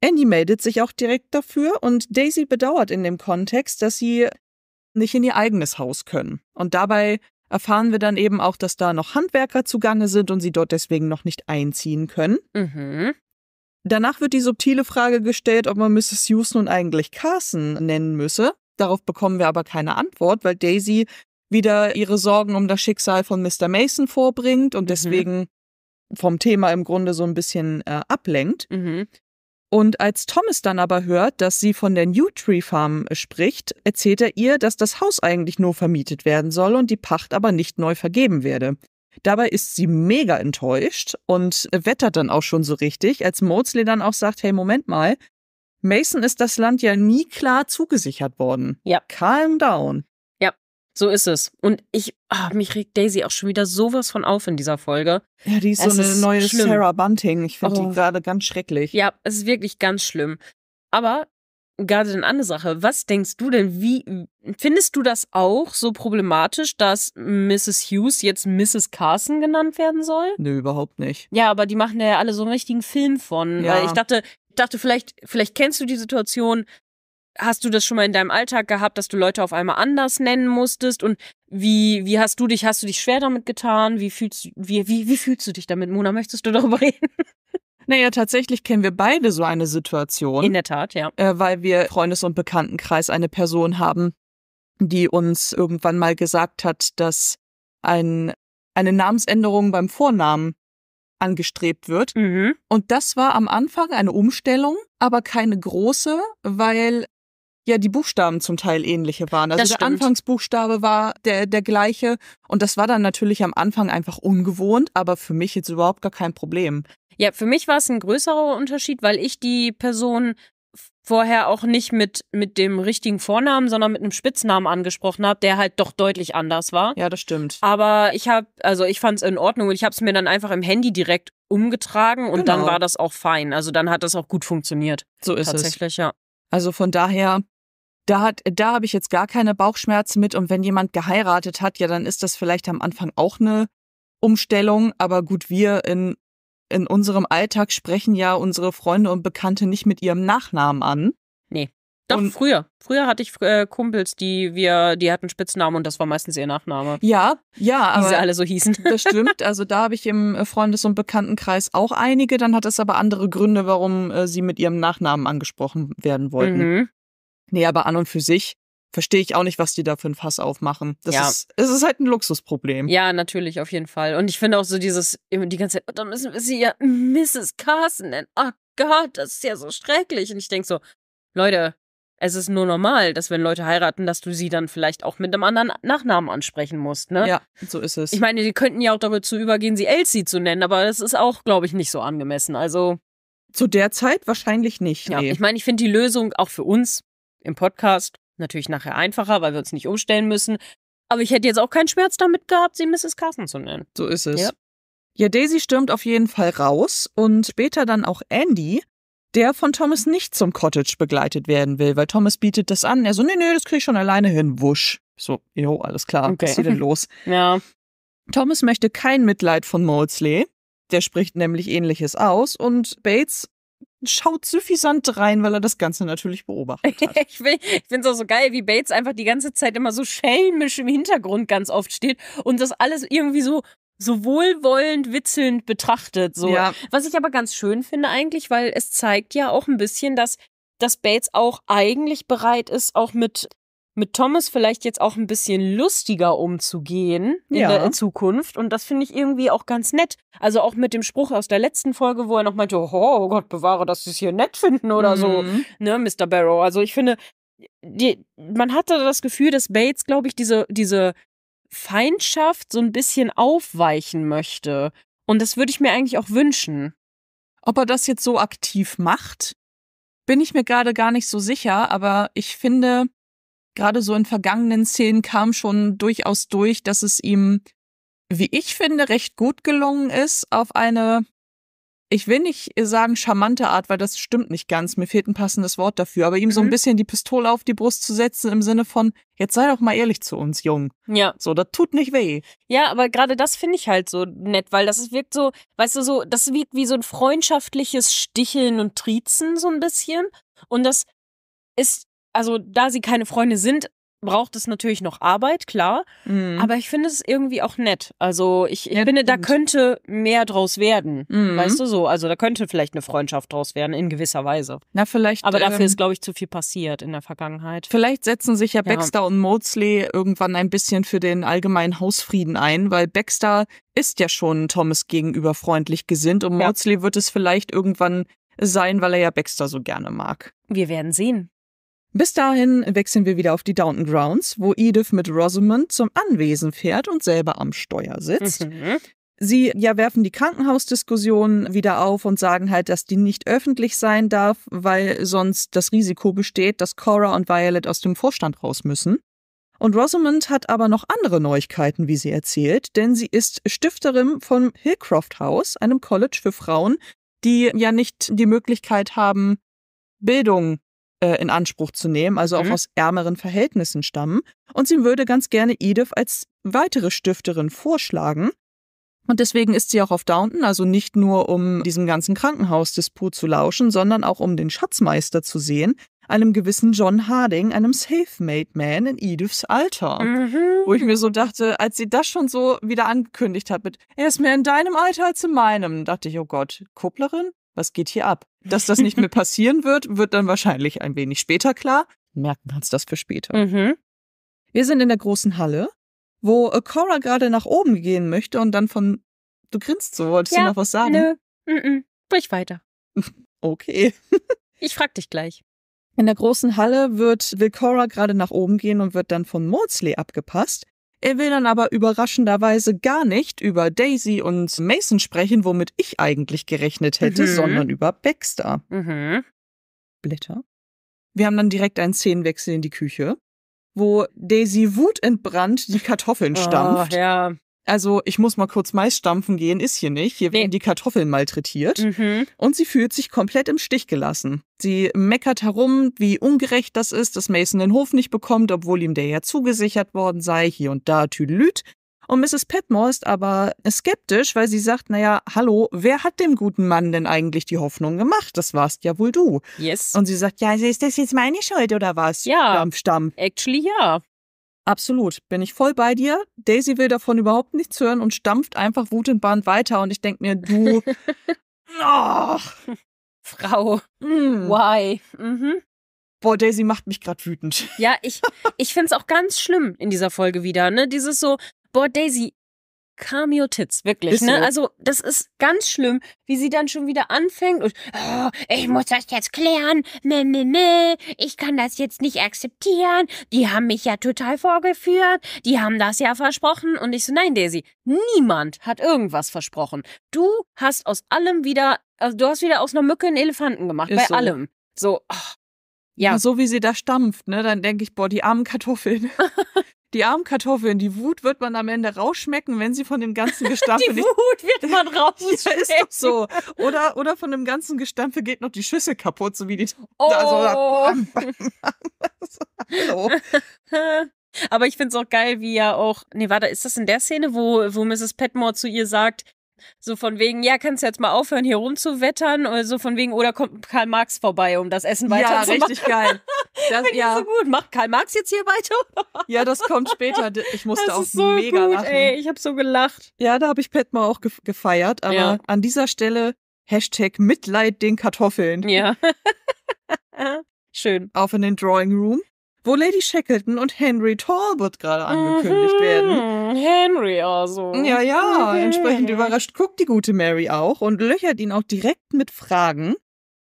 Andy meldet sich auch direkt dafür und Daisy bedauert in dem Kontext, dass sie nicht in ihr eigenes Haus können. Und dabei erfahren wir dann eben auch, dass da noch Handwerker zugange sind und sie dort deswegen noch nicht einziehen können. Mhm. Danach wird die subtile Frage gestellt, ob man Mrs. Hughes nun eigentlich Carson nennen müsse. Darauf bekommen wir aber keine Antwort, weil Daisy wieder ihre Sorgen um das Schicksal von Mr. Mason vorbringt und deswegen vom Thema im Grunde so ein bisschen äh, ablenkt. Mhm. Und als Thomas dann aber hört, dass sie von der New Tree Farm spricht, erzählt er ihr, dass das Haus eigentlich nur vermietet werden soll und die Pacht aber nicht neu vergeben werde. Dabei ist sie mega enttäuscht und wettert dann auch schon so richtig, als Maudsley dann auch sagt, hey, Moment mal, Mason ist das Land ja nie klar zugesichert worden. Ja. Calm down. So ist es. Und ich, ah, mich regt Daisy auch schon wieder sowas von auf in dieser Folge. Ja, die ist Es so eine ist neue schlimm. Sarah Bunting. Ich finde Oh. die gerade ganz schrecklich. Ja, es ist wirklich ganz schlimm. Aber gerade eine andere Sache. Was denkst du denn, wie findest du das auch so problematisch, dass Mrs. Hughes jetzt Mrs. Carson genannt werden soll? Nö, überhaupt nicht. Ja, aber die machen da ja alle so einen richtigen Film von. Ja. Weil ich dachte, dachte, vielleicht, vielleicht kennst du die Situation. Hast du das schon mal in deinem Alltag gehabt, dass du Leute auf einmal anders nennen musstest? Und wie, wie hast du dich, hast du dich schwer damit getan? Wie fühlst, wie, wie, wie fühlst du dich damit, Mona? Möchtest du darüber reden? Naja, tatsächlich kennen wir beide so eine Situation. In der Tat, ja. äh, weil wir im Freundes- und Bekanntenkreis eine Person haben, die uns irgendwann mal gesagt hat, dass ein, eine Namensänderung beim Vornamen angestrebt wird. Mhm. Und das war am Anfang eine Umstellung, aber keine große, weil ja die Buchstaben zum Teil ähnliche waren. Also Das der stimmt. Anfangsbuchstabe war der, der gleiche und das war dann natürlich am Anfang einfach ungewohnt, aber für mich jetzt überhaupt gar kein Problem. Ja, für mich war es ein größerer Unterschied, weil ich die Person vorher auch nicht mit, mit dem richtigen Vornamen, sondern mit einem Spitznamen angesprochen habe, der halt doch deutlich anders war. Ja, das stimmt. Aber ich habe, also ich fand es in Ordnung und ich habe es mir dann einfach im Handy direkt umgetragen und dann Genau. war das auch fein. Also dann hat das auch gut funktioniert. So ist es. Tatsächlich, ja. Also von daher, da hat, da habe ich jetzt gar keine Bauchschmerzen mit. Und wenn jemand geheiratet hat, ja, dann ist das vielleicht am Anfang auch eine Umstellung. Aber gut, wir in, in unserem Alltag sprechen ja unsere Freunde und Bekannte nicht mit ihrem Nachnamen an. Doch, Und- früher. Früher hatte ich äh, Kumpels, die wir, die hatten Spitznamen und das war meistens ihr Nachname. Ja, ja, Die sie alle so hießen. das stimmt. Also da habe ich im Freundes- und Bekanntenkreis auch einige. Dann hat es aber andere Gründe, warum äh, sie mit ihrem Nachnamen angesprochen werden wollten. Mhm. Nee, aber an und für sich verstehe ich auch nicht, was die da für ein Fass aufmachen. Das Ja. ist, es ist halt ein Luxusproblem. Ja, natürlich, auf jeden Fall. Und ich finde auch so dieses, immer die ganze Zeit, oh, da müssen wir sie ja Mrs. Carson nennen. Oh Gott, das ist ja so schrecklich. Und ich denke so, Leute, es ist nur normal, dass wenn Leute heiraten, dass du sie dann vielleicht auch mit einem anderen Nachnamen ansprechen musst, ne? Ja, so ist es. Ich meine, die könnten ja auch dazu übergehen, sie Elsie zu nennen, aber das ist auch, glaube ich, nicht so angemessen. Also, Zu der Zeit wahrscheinlich nicht. ja, nee. ich meine, ich finde die Lösung auch für uns im Podcast natürlich nachher einfacher, weil wir uns nicht umstellen müssen. Aber ich hätte jetzt auch keinen Schmerz damit gehabt, sie Mrs. Carson zu nennen. so ist es. Ja. Ja. Daisy stürmt auf jeden Fall raus und später dann auch Andy, der von Thomas nicht zum Cottage begleitet werden will, weil Thomas bietet das an. Er so, nee, nee, das krieg ich schon alleine hin. Wusch. So, jo, alles klar. Okay. Was ist hier denn los? Ja. Thomas möchte kein Mitleid von Maudsley. Der spricht nämlich ähnliches aus und Bates schaut suffisant rein, weil er das Ganze natürlich beobachtet hat. Ich, finde es auch so geil, wie Bates einfach die ganze Zeit immer so schelmisch im Hintergrund ganz oft steht und das alles irgendwie so so wohlwollend, witzelnd betrachtet. So. Ja. Was ich aber ganz schön finde eigentlich, weil es zeigt ja auch ein bisschen, dass, dass Bates auch eigentlich bereit ist, auch mit, mit Thomas vielleicht jetzt auch ein bisschen lustiger umzugehen in Ja. der Zukunft. Und das finde ich irgendwie auch ganz nett. Also auch mit dem Spruch aus der letzten Folge, wo er noch meinte, oh, oh Gott, bewahre, dass sie es hier nett finden oder so Mhm. ne, Mr. Barrow. Also ich finde, die, man hatte das Gefühl, dass Bates, glaube ich, diese, diese Feindschaft so ein bisschen aufweichen möchte. Und das würde ich mir eigentlich auch wünschen. Ob er das jetzt so aktiv macht, bin ich mir gerade gar nicht so sicher, aber ich finde, gerade so in vergangenen Szenen kam schon durchaus durch, dass es ihm, wie ich finde, recht gut gelungen ist, auf eine ich will nicht sagen charmante Art, weil das stimmt nicht ganz. Mir fehlt ein passendes Wort dafür. Aber ihm so ein Mhm. bisschen die Pistole auf die Brust zu setzen im Sinne von, jetzt sei doch mal ehrlich zu uns, Jung. Ja. So, das tut nicht weh. Ja, aber gerade das finde ich halt so nett, weil das ist- wirkt so, weißt du, so, das wirkt wie so ein freundschaftliches Sticheln und Triezen so ein bisschen. Und das ist, also da sie keine Freunde sind, braucht es natürlich noch Arbeit, klar. Mhm. Aber ich finde es irgendwie auch nett. Also ich, ich Ja, finde, da könnte mehr draus werden. Mhm. Weißt du so? Also da könnte vielleicht eine Freundschaft draus werden, in gewisser Weise. Na, vielleicht. Aber dafür ähm, ist, glaube ich, zu viel passiert in der Vergangenheit. Vielleicht setzen sich ja Ja. Baxter und Maudsley irgendwann ein bisschen für den allgemeinen Hausfrieden ein, weil Baxter ist ja schon Thomas gegenüber freundlich gesinnt und Ja. Maudsley wird es vielleicht irgendwann sein, weil er ja Baxter so gerne mag. Wir werden sehen. Bis dahin wechseln wir wieder auf die Downton Grounds, wo Edith mit Rosamond zum Anwesen fährt und selber am Steuer sitzt. Mhm. Sie ja werfen die Krankenhausdiskussion wieder auf und sagen halt, dass die nicht öffentlich sein darf, weil sonst das Risiko besteht, dass Cora und Violet aus dem Vorstand raus müssen. Und Rosamond hat aber noch andere Neuigkeiten, wie sie erzählt, denn sie ist Stifterin vom Hillcroft House, einem College für Frauen, die ja nicht die Möglichkeit haben, Bildung äh, in Anspruch zu nehmen, also auch Mhm. aus ärmeren Verhältnissen stammen. Und sie würde ganz gerne Edith als weitere Stifterin vorschlagen. Und deswegen ist sie auch auf Downton, also nicht nur um diesem ganzen Krankenhausdisput zu lauschen, sondern auch um den Schatzmeister zu sehen, einem gewissen John Harding, einem Self-Made Man in Ediths Alter. Mhm. Wo ich mir so dachte, als sie das schon so wieder angekündigt hat mit, er ist mehr in deinem Alter als in meinem, dachte ich, oh Gott, Kupplerin? Was geht hier ab? Dass das nicht mehr passieren wird, wird dann wahrscheinlich ein wenig später klar. Merken wir uns das für später. Mhm. Wir sind in der großen Halle, wo äh, Cora gerade nach oben gehen möchte und dann von, du grinst so, wolltest Ja, du noch was sagen? Nö. Mhm. Sprich weiter. Okay. Ich frag dich gleich. In der großen Halle wird, will Cora gerade nach oben gehen und wird dann von Maudsley abgepasst. Er will dann aber überraschenderweise gar nicht über Daisy und Mason sprechen, womit ich eigentlich gerechnet hätte, Mhm. sondern über Baxter. Mhm. Blätter. Wir haben dann direkt einen Szenenwechsel in die Küche, wo Daisy wutentbrannt die Kartoffeln stampft. Oh, ja. Also ich muss mal kurz Mais stampfen gehen, ist hier nicht. Hier Nee. werden die Kartoffeln malträtiert. Mhm. Und sie fühlt sich komplett im Stich gelassen. Sie meckert herum, wie ungerecht das ist, dass Mason den Hof nicht bekommt, obwohl ihm der ja zugesichert worden sei, hier und da Tüdelüt. Und Mrs. Petmore ist aber skeptisch, weil sie sagt, naja, hallo, wer hat dem guten Mann denn eigentlich die Hoffnung gemacht? Das warst ja wohl du. Yes. Und sie sagt, ja, ist das jetzt meine Schuld oder was? Ja. Stampf, Stampf. Actually, ja. Absolut, bin ich voll bei dir. Daisy will davon überhaupt nichts hören und stampft einfach wutentbrannt weiter und ich denk mir, du... oh, Frau. mm. Why? Mhm. Boah, Daisy macht mich gerade wütend. Ja, ich, ich find's auch ganz schlimm in dieser Folge wieder, ne? Dieses so, boah, Daisy, calm your tits, wirklich, Ist ne? so. Also, das ist ganz schlimm, wie sie dann schon wieder anfängt und, oh, ich muss das jetzt klären, meh, meh, meh, ich kann das jetzt nicht akzeptieren, die haben mich ja total vorgeführt, die haben das ja versprochen und ich so, nein, Daisy, niemand hat irgendwas versprochen. Du hast aus allem wieder, also du hast wieder aus einer Mücke einen Elefanten gemacht, Ist bei so. allem. So, ach, ja. So wie sie da stampft, ne, dann denke ich, boah, die armen Kartoffeln. die armen Kartoffeln, die Wut wird man am Ende rausschmecken, wenn sie von dem ganzen Gestampfe Die nicht. Wut wird man raus. Ja, ist doch so. Oder, oder von dem ganzen Gestampfe geht noch die Schüssel kaputt, so wie die. Oh. Also, hallo. Aber ich find's auch geil, wie ja auch. Nee, warte, ist das in der Szene, wo, wo Mrs. Petmore zu ihr sagt, so von wegen, ja, kannst du jetzt mal aufhören, hier rumzuwettern? Oder so von wegen, oder kommt Karl Marx vorbei, um das Essen Ja, weiterzumachen? richtig geil. Das, ja, so gut. Macht Karl Marx jetzt hier weiter? ja, das kommt später. Ich musste Das auch so mega gut, lachen. ey. Ich hab so gelacht. Ja, da habe ich Petmore auch ge gefeiert. Aber Ja. an dieser Stelle Hashtag Mitleid den Kartoffeln. Ja. Schön. Auf in den Drawing Room, wo Lady Shackleton und Henry Talbot gerade angekündigt werden. Mhm. Henry also. Ja, ja, Mhm. entsprechend überrascht guckt die gute Mary auch und löchert ihn auch direkt mit Fragen.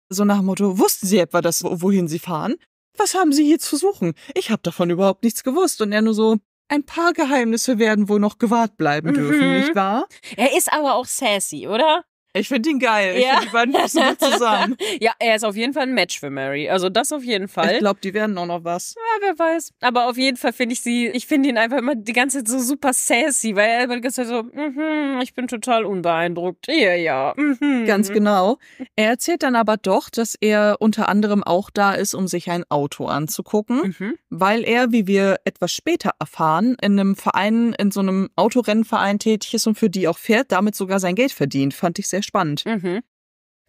So nach dem Motto, wussten Sie etwa das, wo- wohin Sie fahren? Was haben Sie hier zu suchen? Ich habe davon überhaupt nichts gewusst. Und er nur so, ein paar Geheimnisse werden wohl noch gewahrt bleiben dürfen, Mhm. nicht wahr? Er ist aber auch sassy, oder? Ich finde ihn geil. Ich Ja. finde die beiden passen gut zusammen. ja, er ist auf jeden Fall ein Match für Mary. Also das auf jeden Fall. Ich glaube, die werden auch noch was. Ja, wer weiß. Aber auf jeden Fall finde ich sie, ich finde ihn einfach immer die ganze Zeit so super sassy, weil er immer die ganze Zeit so, mhm, ich bin total unbeeindruckt. Ja, ja. Mhm. Ganz genau. Er erzählt dann aber doch, dass er unter anderem auch da ist, um sich ein Auto anzugucken, Mhm. weil er, wie wir etwas später erfahren, in einem Verein, in so einem Autorennverein tätig ist und für die auch fährt, damit sogar sein Geld verdient. Fand ich sehr spannend. Mhm.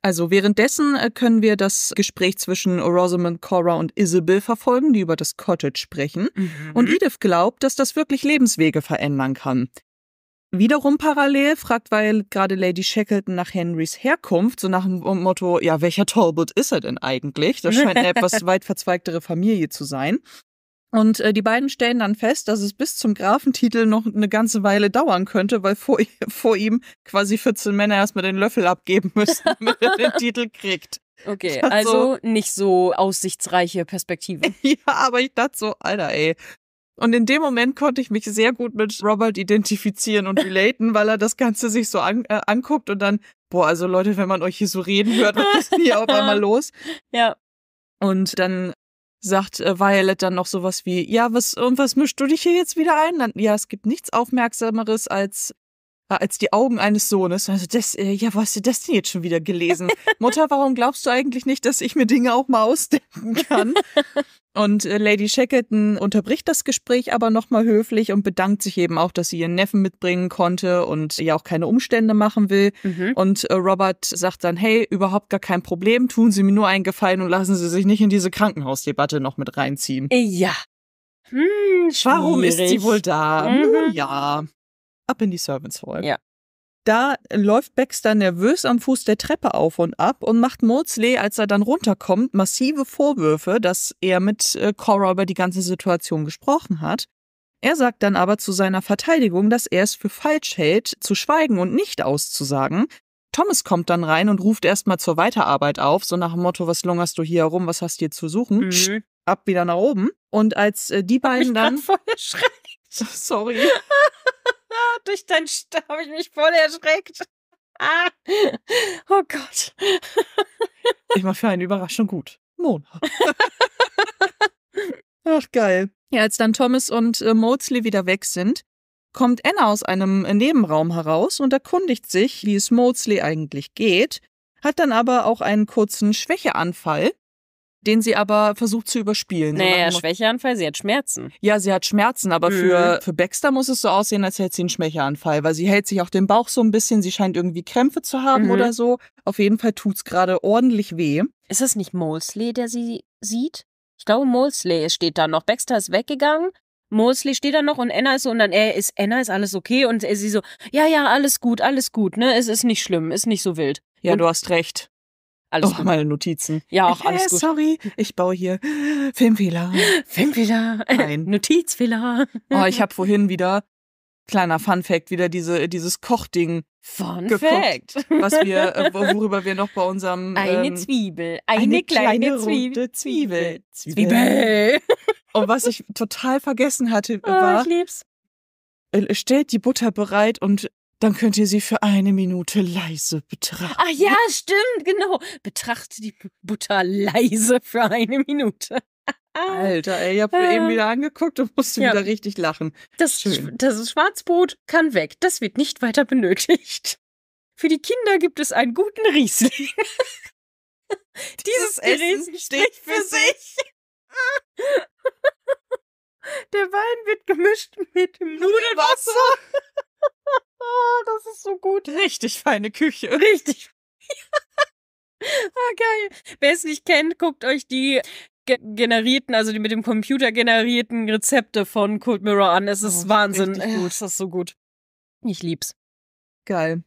Also währenddessen äh, können wir das Gespräch zwischen Rosamund, Cora und Isabel verfolgen, die über das Cottage sprechen. Mhm. Und Edith glaubt, dass das wirklich Lebenswege verändern kann. Wiederum parallel fragt weil gerade Lady Shackleton nach Henrys Herkunft, so nach dem Motto, ja, welcher Talbot ist er denn eigentlich? Das scheint eine etwas weit verzweigtere Familie zu sein. Und äh, die beiden stellen dann fest, dass es bis zum Grafentitel noch eine ganze Weile dauern könnte, weil vor, vor ihm quasi 14 Männer erstmal den Löffel abgeben müssen, damit er den Titel kriegt. Okay, Also- also nicht so aussichtsreiche Perspektive. Ja, aber ich dachte so, Alter, ey. Und in dem Moment konnte ich mich sehr gut mit Robert identifizieren und relaten, weil er das Ganze sich so an, äh, anguckt und dann, boah, also Leute, wenn man euch hier so reden hört, was ist denn hier auf einmal los? Ja. Und dann sagt äh, Violet dann noch sowas wie, ja, was, und was mischst du dich hier jetzt wieder ein? Ja, es gibt nichts Aufmerksameres als als die Augen eines Sohnes. Also das, äh, ja, wo hast du das denn jetzt schon wieder gelesen? Mutter, warum glaubst du eigentlich nicht, dass ich mir Dinge auch mal ausdenken kann? Und äh, Lady Shackleton unterbricht das Gespräch aber nochmal höflich und bedankt sich eben auch, dass sie ihren Neffen mitbringen konnte und ja auch keine Umstände machen will. Mhm. Und äh, Robert sagt dann, hey, überhaupt gar kein Problem, tun Sie mir nur einen Gefallen und lassen Sie sich nicht in diese Krankenhausdebatte noch mit reinziehen. Ja. Hm, Warum ist sie wohl da? Mhm. Ja. Ab in die Servants Hall. Ja. Da läuft Baxter nervös am Fuß der Treppe auf und ab und macht Maudsley, als er dann runterkommt, massive Vorwürfe, dass er mit äh, Cora über die ganze Situation gesprochen hat. Er sagt dann aber zu seiner Verteidigung, dass er es für falsch hält, zu schweigen und nicht auszusagen. Thomas kommt dann rein und ruft erstmal zur Weiterarbeit auf, so nach dem Motto, was lungerst du hier herum, was hast du hier zu suchen? Mhm. ab wieder nach oben. Und als äh, die beiden dann voll. Sorry. Durch deinen St habe ich mich voll erschreckt. Ah. Oh Gott. Ich mach für eine Überraschung gut. Mona. Ach, geil. Ja, als dann Thomas und äh, Maudsley wieder weg sind, kommt Anna aus einem äh, Nebenraum heraus und erkundigt sich, wie es Maudsley eigentlich geht, hat dann aber auch einen kurzen Schwächeanfall, den sie aber versucht zu überspielen. Naja, Schwächeanfall, sie hat Schmerzen. ja, sie hat Schmerzen, aber Mhm. für, für Baxter muss es so aussehen, als hätte sie einen Schwächeanfall, weil sie hält sich auch den Bauch so ein bisschen, sie scheint irgendwie Krämpfe zu haben Mhm. oder so. Auf jeden Fall tut's gerade ordentlich weh. Ist das nicht Molesley, der sie sieht? Ich glaube, Molesley steht da noch. Baxter ist weggegangen. Molesley steht da noch und Anna ist so, und dann, er ist, Anna ist alles okay und er- sie so, ja, ja, alles gut, alles gut, ne, es ist nicht schlimm, ist nicht so wild. Ja, Und- du hast recht. Alles oh, gut. meine Notizen. Ja, auch Äh, alles gut. Sorry, ich baue hier Filmfehler. Filmfehler, Nein. Notizfehler. Oh, ich habe vorhin wieder, kleiner Funfact, wieder diese, dieses Kochding, Fun geguckt, Fact. was wir, äh, worüber wir noch bei unserem Eine ähm, Zwiebel, eine, kleine, Zwiebel. rote Zwiebel. Zwiebel. Und was ich total vergessen hatte, Oh, war, ich lieb's. äh, stellt die Butter bereit und dann könnt ihr sie für eine Minute leise betrachten. Ah ja, stimmt, genau. Betrachte die Butter leise für eine Minute. Alter, ey, ich hab Ah. eben wieder angeguckt und musste Ja. wieder richtig lachen. Das, Schön. das Schwarzbrot kann weg. Das wird nicht weiter benötigt. Für die Kinder gibt es einen guten Riesling. Dieses Essen steht für sich. Der Wein wird gemischt mit dem Nudelwasser. Oh, das ist so gut. Richtig feine Küche. Richtig. ah, geil. Wer es nicht kennt, guckt euch die ge generierten, also die mit dem Computer generierten Rezepte von Cold Mirror an. Es ist Oh, Wahnsinn. richtig gut. Ist so gut. Ich lieb's. Geil.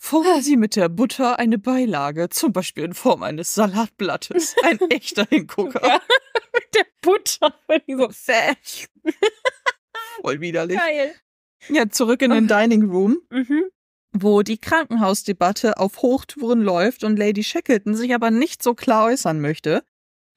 Formen Sie mit der Butter eine Beilage, zum Beispiel in Form eines Salatblattes. Ein echter Hingucker. Ja, mit der Butter. So, Voll widerlich. geil. Ja, zurück in den Dining Room, Mhm. wo die Krankenhausdebatte auf Hochtouren läuft und Lady Shackleton sich aber nicht so klar äußern möchte.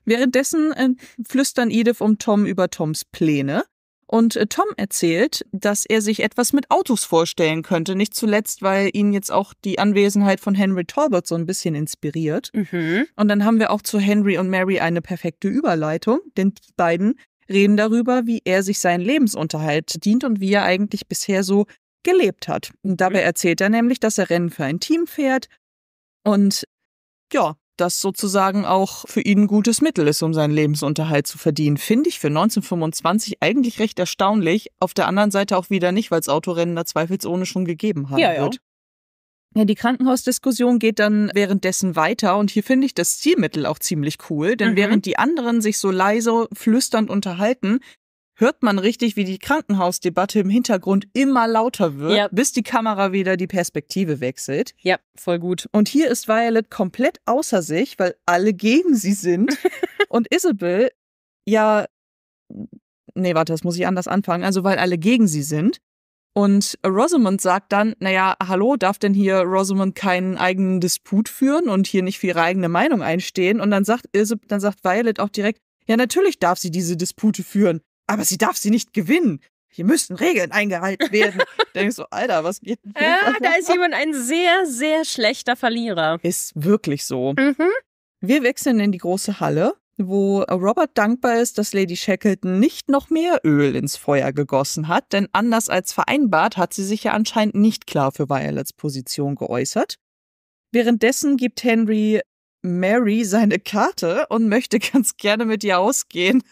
Währenddessen äh, flüstern Edith und Tom über Toms Pläne. Und äh, Tom erzählt, dass er sich etwas mit Autos vorstellen könnte, nicht zuletzt, weil ihn jetzt auch die Anwesenheit von Henry Talbot so ein bisschen inspiriert. Mhm. Und dann haben wir auch zu Henry und Mary eine perfekte Überleitung, denn die beiden reden darüber, wie er sich seinen Lebensunterhalt dient und wie er eigentlich bisher so gelebt hat. Und dabei erzählt er nämlich, dass er Rennen für ein Team fährt und ja, das sozusagen auch für ihn ein gutes Mittel ist, um seinen Lebensunterhalt zu verdienen. Finde ich für 1925 eigentlich recht erstaunlich. Auf der anderen Seite auch wieder nicht, weil es Autorennen da zweifelsohne schon gegeben haben Ja, ja. wird. Ja, die Krankenhausdiskussion geht dann währenddessen weiter und hier finde ich das Zielmittel auch ziemlich cool, denn Mhm. während die anderen sich so leise flüsternd unterhalten, hört man richtig, wie die Krankenhausdebatte im Hintergrund immer lauter wird, Ja. bis die Kamera wieder die Perspektive wechselt. Ja, voll gut. Und hier ist Violet komplett außer sich, weil alle gegen sie sind. und Isabel, ja, nee, warte, das muss ich anders anfangen. Also, weil alle gegen sie sind. Und Rosamond sagt dann, naja, hallo, darf denn hier Rosamond keinen eigenen Disput führen und hier nicht für ihre eigene Meinung einstehen? Und dann sagt dann sagt Violet auch direkt, ja, natürlich darf sie diese Dispute führen, aber sie darf sie nicht gewinnen. Hier müssten Regeln eingehalten werden. Denkst so, Alter, was geht denn hier? Ja, da ist jemand ein sehr, sehr schlechter Verlierer. Ist wirklich so. Mhm. Wir wechseln in die große Halle, wo Robert dankbar ist, dass Lady Shackleton nicht noch mehr Öl ins Feuer gegossen hat, denn anders als vereinbart hat sie sich ja anscheinend nicht klar für Violets Position geäußert. Währenddessen gibt Henry Mary seine Karte und möchte ganz gerne mit ihr ausgehen.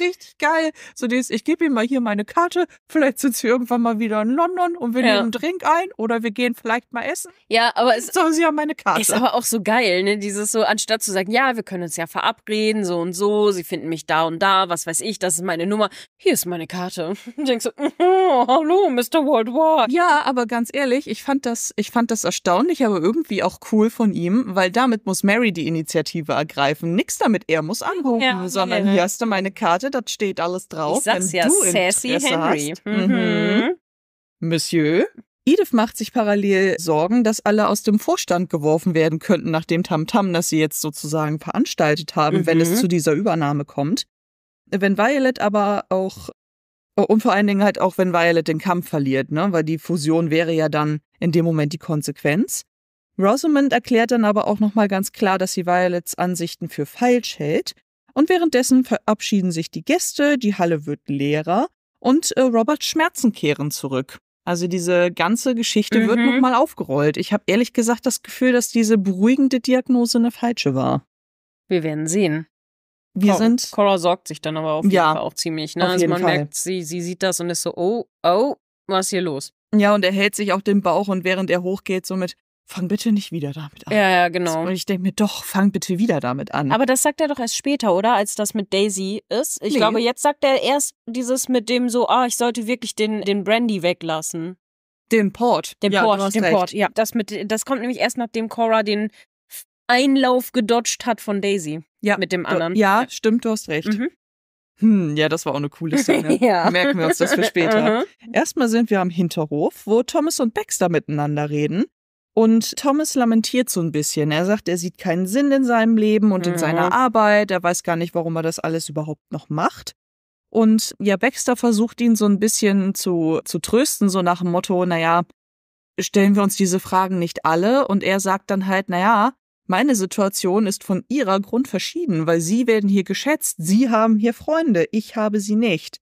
Richtig geil. So dieses, ich gebe ihm mal hier meine Karte, vielleicht sind wir irgendwann mal wieder in London und wir Ja. nehmen einen Drink ein oder wir gehen vielleicht mal essen. Ja, aber es So, sie haben meine Karte. ist aber auch so geil, ne? Dieses so, anstatt zu sagen, ja, wir können uns ja verabreden, so und so, sie finden mich da und da, was weiß ich, das ist meine Nummer, hier ist meine Karte. Und denkst so, oh, hallo, Mr. Worldwide. Ja, aber ganz ehrlich, ich fand das, ich fand das erstaunlich, aber irgendwie auch cool von ihm, weil damit muss Mary die Initiative ergreifen. Nix damit, er muss anrufen, Ja, sondern ja. hier hast du meine Karte, das steht alles drauf. Ich sag's wenn ja, du sassy Interesse Henry. Hast. Mhm. Mhm. Monsieur. Edith macht sich parallel Sorgen, dass alle aus dem Vorstand geworfen werden könnten nach dem Tamtam, das sie jetzt sozusagen veranstaltet haben, wenn Mhm. es zu dieser Übernahme kommt. Wenn Violet aber auch und vor allen Dingen halt auch, wenn Violet den Kampf verliert, ne? Weil die Fusion wäre ja dann in dem Moment die Konsequenz. Rosamond erklärt dann aber auch nochmal ganz klar, dass sie Violets Ansichten für falsch hält. Und währenddessen verabschieden sich die Gäste, die Halle wird leerer und äh, Roberts Schmerzen kehren zurück. Also diese ganze Geschichte wird Mhm. nochmal aufgerollt. Ich habe ehrlich gesagt das Gefühl, dass diese beruhigende Diagnose eine falsche war. Wir werden sehen. Wir Cor- sind Cora sorgt sich dann aber auf jeden Ja, Fall auch ziemlich, ne? auf also man Fall. merkt, sie, sie sieht das und ist so, oh, oh, was ist hier los? Ja, und er hält sich auf den Bauch und während er hochgeht, so mit, fang bitte nicht wieder damit an. Ja, ja, genau. Und ich denke mir, doch, fang bitte wieder damit an. Aber das sagt er doch erst später, oder? Als das mit Daisy ist. Ich Nee. glaube, jetzt sagt er erst dieses mit dem so, ah, ich sollte wirklich den, den Brandy weglassen. den Port. Den ja, Port, den recht. Port, ja. Das, mit, das kommt nämlich erst nachdem Cora den Einlauf gedodged hat von Daisy. Ja, Mit dem anderen. Ja, stimmt, du hast recht. Mhm. Hm, ja, das war auch eine coole Szene. Ja. Merken wir uns das für später. Mhm. Erstmal sind wir am Hinterhof, wo Thomas und Baxter miteinander reden. Und Thomas lamentiert so ein bisschen. Er sagt, er sieht keinen Sinn in seinem Leben und in Mhm. seiner Arbeit. Er weiß gar nicht, warum er das alles überhaupt noch macht. Und ja, Baxter versucht ihn so ein bisschen zu, zu trösten, so nach dem Motto, naja, stellen wir uns diese Fragen nicht alle? Und er sagt dann halt, naja, meine Situation ist von ihrer Grund verschieden, weil sie werden hier geschätzt, sie haben hier Freunde, ich habe sie nicht.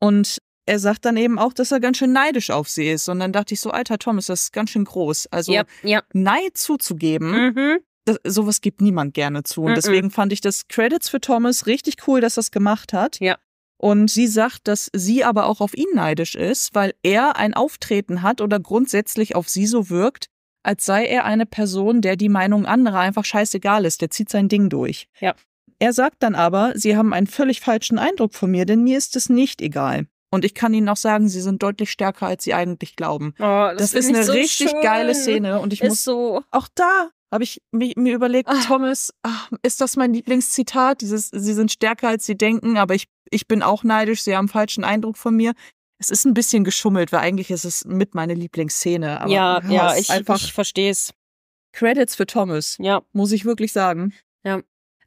Und er sagt dann eben auch, dass er ganz schön neidisch auf sie ist. Und dann dachte ich so, alter Thomas, das ist ganz schön groß. Also Ja, ja. Neid zuzugeben, Mhm. das, sowas gibt niemand gerne zu. Und Mhm. deswegen fand ich das Credits für Thomas richtig cool, dass er es gemacht hat. Ja. Und sie sagt, dass sie aber auch auf ihn neidisch ist, weil er ein Auftreten hat oder grundsätzlich auf sie so wirkt, als sei er eine Person, der die Meinung anderer einfach scheißegal ist. Der zieht sein Ding durch. Ja. Er sagt dann aber, sie haben einen völlig falschen Eindruck von mir, denn mir ist es nicht egal. Und ich kann Ihnen auch sagen, sie sind deutlich stärker, als sie eigentlich glauben. Oh, Das, ist find ich eine so richtig schön. geile Szene und ich muss Ist so. auch da habe ich mi- mir überlegt, Ah. Thomas, ah, ist das mein Lieblingszitat? Dieses, sie sind stärker als sie denken, aber ich, ich bin auch neidisch, sie haben einen falschen Eindruck von mir. Es ist ein bisschen geschummelt, weil eigentlich ist es mit meine Lieblingsszene. Aber ja, ja, ist ich, einfach ich verstehe es. Credits für Thomas, Ja. muss ich wirklich sagen.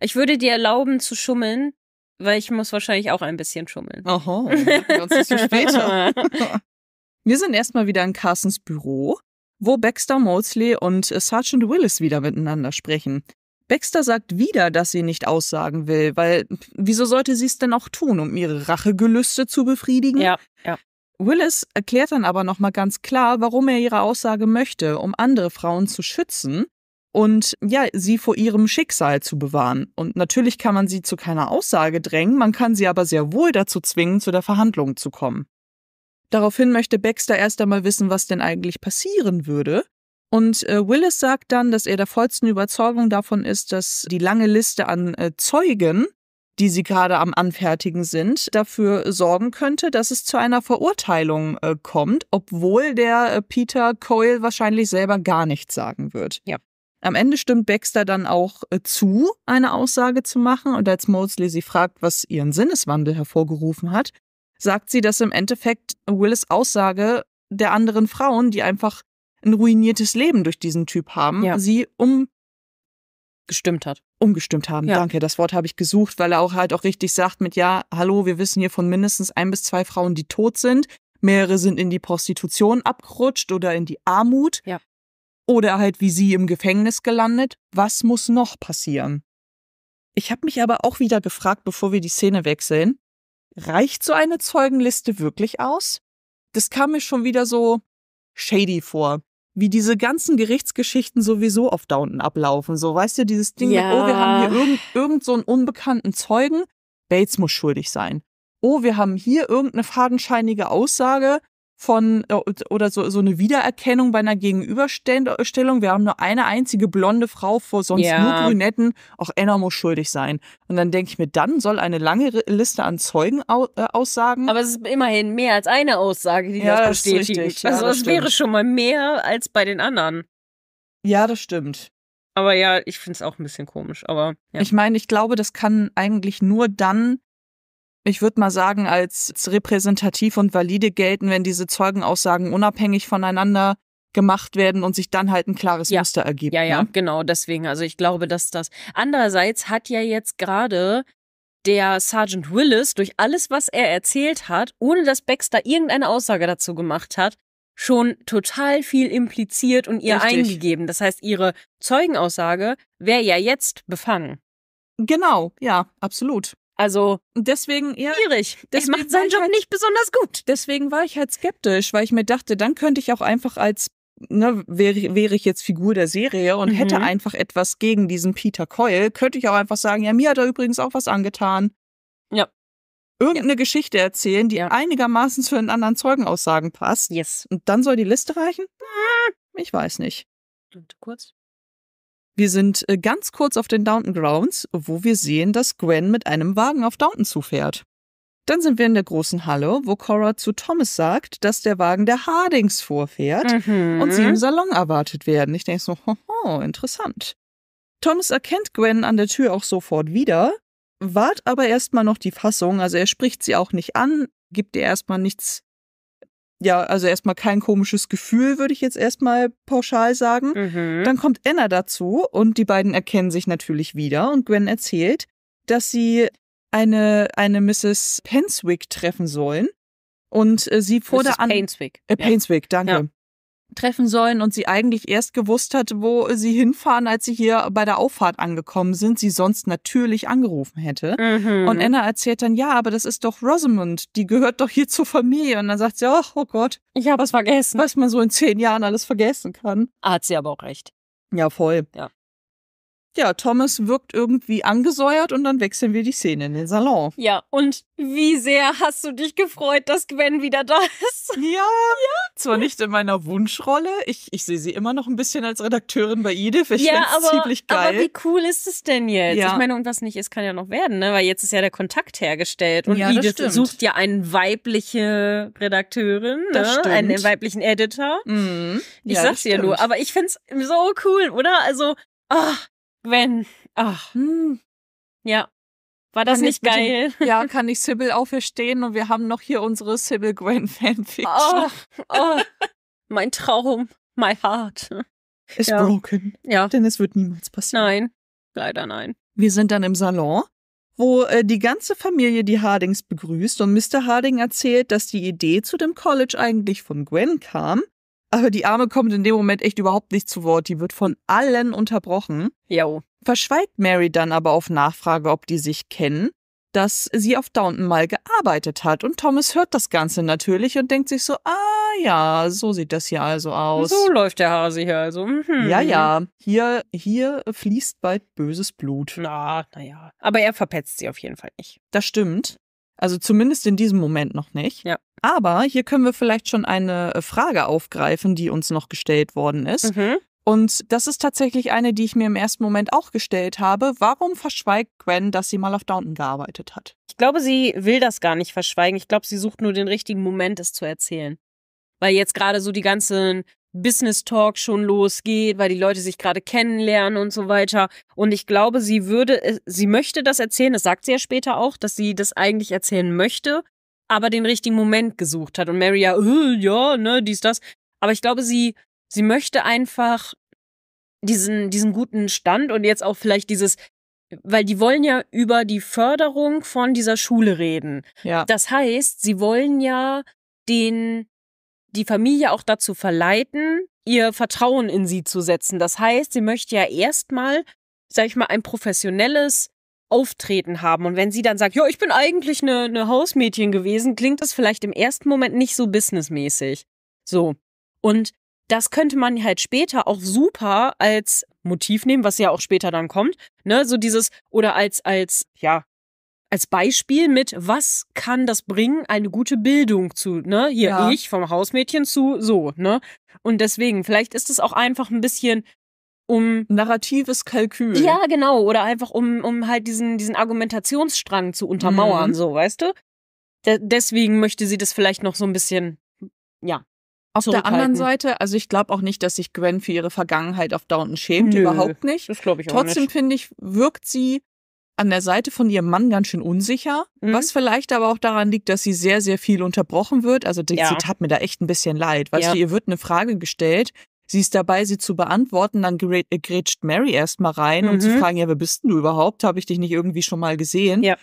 Ich würde dir erlauben zu schummeln, weil ich muss wahrscheinlich auch ein bisschen schummeln. Aha, uns für später. Wir sind erstmal wieder in Carsons Büro, wo Baxter Mosley und Sergeant Willis wieder miteinander sprechen. Baxter sagt wieder, dass sie nicht aussagen will, weil wieso sollte sie es denn auch tun, um ihre Rachegelüste zu befriedigen? Ja, ja. Willis erklärt dann aber nochmal ganz klar, warum er ihre Aussage möchte, um andere Frauen zu schützen und ja, sie vor ihrem Schicksal zu bewahren. Und natürlich kann man sie zu keiner Aussage drängen, man kann sie aber sehr wohl dazu zwingen, zu der Verhandlung zu kommen. Daraufhin möchte Baxter erst einmal wissen, was denn eigentlich passieren würde. Und äh, Willis sagt dann, dass er der vollsten Überzeugung davon ist, dass die lange Liste an äh, Zeugen, die sie gerade am Anfertigen sind, dafür sorgen könnte, dass es zu einer Verurteilung äh, kommt, obwohl der äh, Peter Coyle wahrscheinlich selber gar nichts sagen wird. Ja. Am Ende stimmt Baxter dann auch äh, zu, eine Aussage zu machen. Und als Mosley sie fragt, was ihren Sinneswandel hervorgerufen hat, sagt sie, dass im Endeffekt Willis Aussage der anderen Frauen, die einfach ein ruiniertes Leben durch diesen Typ haben, Ja. sie um Gestimmt hat. umgestimmt haben. Ja. Danke, das Wort habe ich gesucht, weil er auch halt auch richtig sagt mit ja, hallo, wir wissen hier von mindestens ein bis zwei Frauen, die tot sind. Mehrere sind in die Prostitution abgerutscht oder in die Armut. Ja. Oder halt wie sie im Gefängnis gelandet. Was muss noch passieren? Ich habe mich aber auch wieder gefragt, bevor wir die Szene wechseln, reicht so eine Zeugenliste wirklich aus? Das kam mir schon wieder so shady vor. Wie diese ganzen Gerichtsgeschichten sowieso auf Downton ablaufen. So, weißt du, dieses Ding, Ja. mit, oh, wir haben hier irgend, irgend so einen unbekannten Zeugen, Bates muss schuldig sein. Oh, wir haben hier irgendeine fadenscheinige Aussage von äh, oder so, so eine Wiedererkennung bei einer Gegenüberstellung. Wir haben nur eine einzige blonde Frau vor sonst Ja. nur Brünetten. Auch Anna muss schuldig sein. Und dann denke ich mir, dann soll eine lange Liste an Zeugen au äh, aussagen. Aber es ist immerhin mehr als eine Aussage, die Ja, das das bestätigt. richtig. Ja, also das das wäre schon mal mehr als bei den anderen. ja, das stimmt. Aber ja, ich finde es auch ein bisschen komisch. Aber ja. Ich meine, ich glaube, das kann eigentlich nur dann, ich würde mal sagen, als repräsentativ und valide gelten, wenn diese Zeugenaussagen unabhängig voneinander gemacht werden und sich dann halt ein klares Ja. Muster ergibt. Ja, ja, Ne? genau, deswegen. Also ich glaube, dass das. Andererseits hat ja jetzt gerade der Sergeant Willis durch alles, was er erzählt hat, ohne dass Baxter irgendeine Aussage dazu gemacht hat, schon total viel impliziert und ihr Richtig. eingegeben. Das heißt, ihre Zeugenaussage wäre ja jetzt befangen. Genau, ja, absolut. Also deswegen, ja, schwierig. Das macht seinen Job halt- nicht besonders gut. deswegen war ich halt skeptisch, weil ich mir dachte, dann könnte ich auch einfach als, ne, wäre, wäre ich jetzt Figur der Serie und Mhm. hätte einfach etwas gegen diesen Peter Coyle, könnte ich auch einfach sagen, ja, mir hat er übrigens auch was angetan. Ja. Irgendeine Geschichte erzählen, die Ja. einigermaßen zu den anderen Zeugenaussagen passt. Yes. Und dann soll die Liste reichen? Ich weiß nicht. Und kurz. Wir sind äh, ganz kurz auf den Downton Grounds, wo wir sehen, dass Gwen mit einem Wagen auf Downton zufährt. Dann sind wir in der großen Halle, wo Cora zu Thomas sagt, dass der Wagen der Hardings vorfährt Mhm. und sie im Salon erwartet werden. Ich denke so, hoho, interessant. Thomas erkennt Gwen an der Tür auch sofort wieder, wahrt aber erstmal noch die Fassung, also er spricht sie auch nicht an, gibt ihr erstmal nichts, ja, also erstmal kein komisches Gefühl, würde ich jetzt erstmal pauschal sagen. Mhm. Dann kommt Anna dazu und die beiden erkennen sich natürlich wieder und Gwen erzählt, dass sie eine, eine Mrs. Penswick treffen sollen und äh, sie vor Mrs. der An Painswick. äh, Painswick, danke. Ja. Treffen sollen und sie eigentlich erst gewusst hat, wo sie hinfahren, als sie hier bei der Auffahrt angekommen sind, sie sonst natürlich angerufen hätte. Mhm. Und Anna erzählt dann, ja, aber das ist doch Rosamond, die gehört doch hier zur Familie. Und dann sagt sie, ach, oh Gott, ich habe es vergessen. was man so in zehn Jahren alles vergessen kann. Hat sie aber auch recht. Ja, voll. Ja. Ja, Thomas wirkt irgendwie angesäuert und dann wechseln wir die Szene in den Salon. Ja, und wie sehr hast du dich gefreut, dass Gwen wieder da ist? Ja, ja. Zwar nicht in meiner Wunschrolle. Ich, ich sehe sie immer noch ein bisschen als Redakteurin bei Edith. Ich ja, aber, ziemlich aber geil. wie cool ist es denn jetzt? Ja. Ich meine, und was nicht ist, kann ja noch werden, ne? Weil jetzt ist ja der Kontakt hergestellt. Und Ja, Edith sucht ja eine weibliche Redakteurin, ne? einen weiblichen Editor. Mhm. Ich Ja, sag's dir nur, aber ich find's so cool, oder? Also, ach, Gwen, ach, Hm. ja. War das Kann nicht geil? bitte- Ja, kann ich Sybil auferstehen und wir haben noch hier unsere Sybil Gwen Fanfiction. Oh, oh, mein Traum, my heart. Ist ja. broken. Ja, Denn es wird niemals passieren. nein, leider nein. Wir sind dann im Salon, wo äh, die ganze Familie die Hardings begrüßt und Mr. Harding erzählt, dass die Idee zu dem College eigentlich von Gwen kam. Aber die Arme kommt in dem Moment echt überhaupt nicht zu Wort. Die wird von allen unterbrochen. Jo. Verschweigt Mary dann aber auf Nachfrage, ob die sich kennen, dass sie auf Downton mal gearbeitet hat. Und Thomas hört das Ganze natürlich und denkt sich so, ah ja, so sieht das hier also aus. So läuft der Hase hier also. Mhm. Ja, ja, hier, hier fließt bald böses Blut. Na, naja. Aber er verpetzt sie auf jeden Fall nicht. Das stimmt. Also zumindest in diesem Moment noch nicht. Ja. Aber hier können wir vielleicht schon eine äh, Frage aufgreifen, die uns noch gestellt worden ist. Mhm. Und das ist tatsächlich eine, die ich mir im ersten Moment auch gestellt habe. Warum verschweigt Gwen, dass sie mal auf Downton gearbeitet hat? Ich glaube, sie will das gar nicht verschweigen. Ich glaube, sie sucht nur den richtigen Moment, es zu erzählen. Weil jetzt gerade so die ganzen Business Talk schon losgeht, weil die Leute sich gerade kennenlernen und so weiter. Und ich glaube, sie würde, sie möchte das erzählen, das sagt sie ja später auch, dass sie das eigentlich erzählen möchte, aber den richtigen Moment gesucht hat. Und Mary ja, äh, ja, ne, dies, das. Aber ich glaube, sie, sie möchte einfach diesen, diesen guten Stand und jetzt auch vielleicht dieses, weil die wollen ja über die Förderung von dieser Schule reden. Ja. Das heißt, sie wollen ja den, die Familie auch dazu verleiten, ihr Vertrauen in sie zu setzen. Das heißt, sie möchte ja erstmal, sag ich mal, ein professionelles Auftreten haben. Und wenn sie dann sagt, ja, ich bin eigentlich eine, eine Hausmädchen gewesen, klingt das vielleicht im ersten Moment nicht so businessmäßig. So. Und das könnte man halt später auch super als Motiv nehmen, was ja auch später dann kommt, ne, so dieses oder als als ja, als Beispiel mit was kann das bringen eine gute Bildung zu, ne? Hier Ja. ich vom Hausmädchen zu so, ne? Und deswegen vielleicht ist es auch einfach ein bisschen um Narratives Kalkül. ja, genau, oder einfach um um halt diesen diesen Argumentationsstrang zu untermauern, Mhm. so, weißt du? De deswegen möchte sie das vielleicht noch so ein bisschen ja, Auf der anderen. Seite, also ich glaube auch nicht, dass sich Gwen für ihre Vergangenheit auf Downton schämt. Nö. Überhaupt nicht. das glaube ich auch Trotzdem nicht. finde ich, wirkt sie an der Seite von ihrem Mann ganz schön unsicher, Mhm. was vielleicht aber auch daran liegt, dass sie sehr, sehr viel unterbrochen wird. Also die, Ja. sie tat mir da echt ein bisschen leid. Weißt Ja. du, ihr wird eine Frage gestellt, sie ist dabei, sie zu beantworten, dann äh, grätscht Mary erstmal rein, um Mhm. zu fragen, ja, wer bist denn du überhaupt? Habe ich dich nicht irgendwie schon mal gesehen? Ja.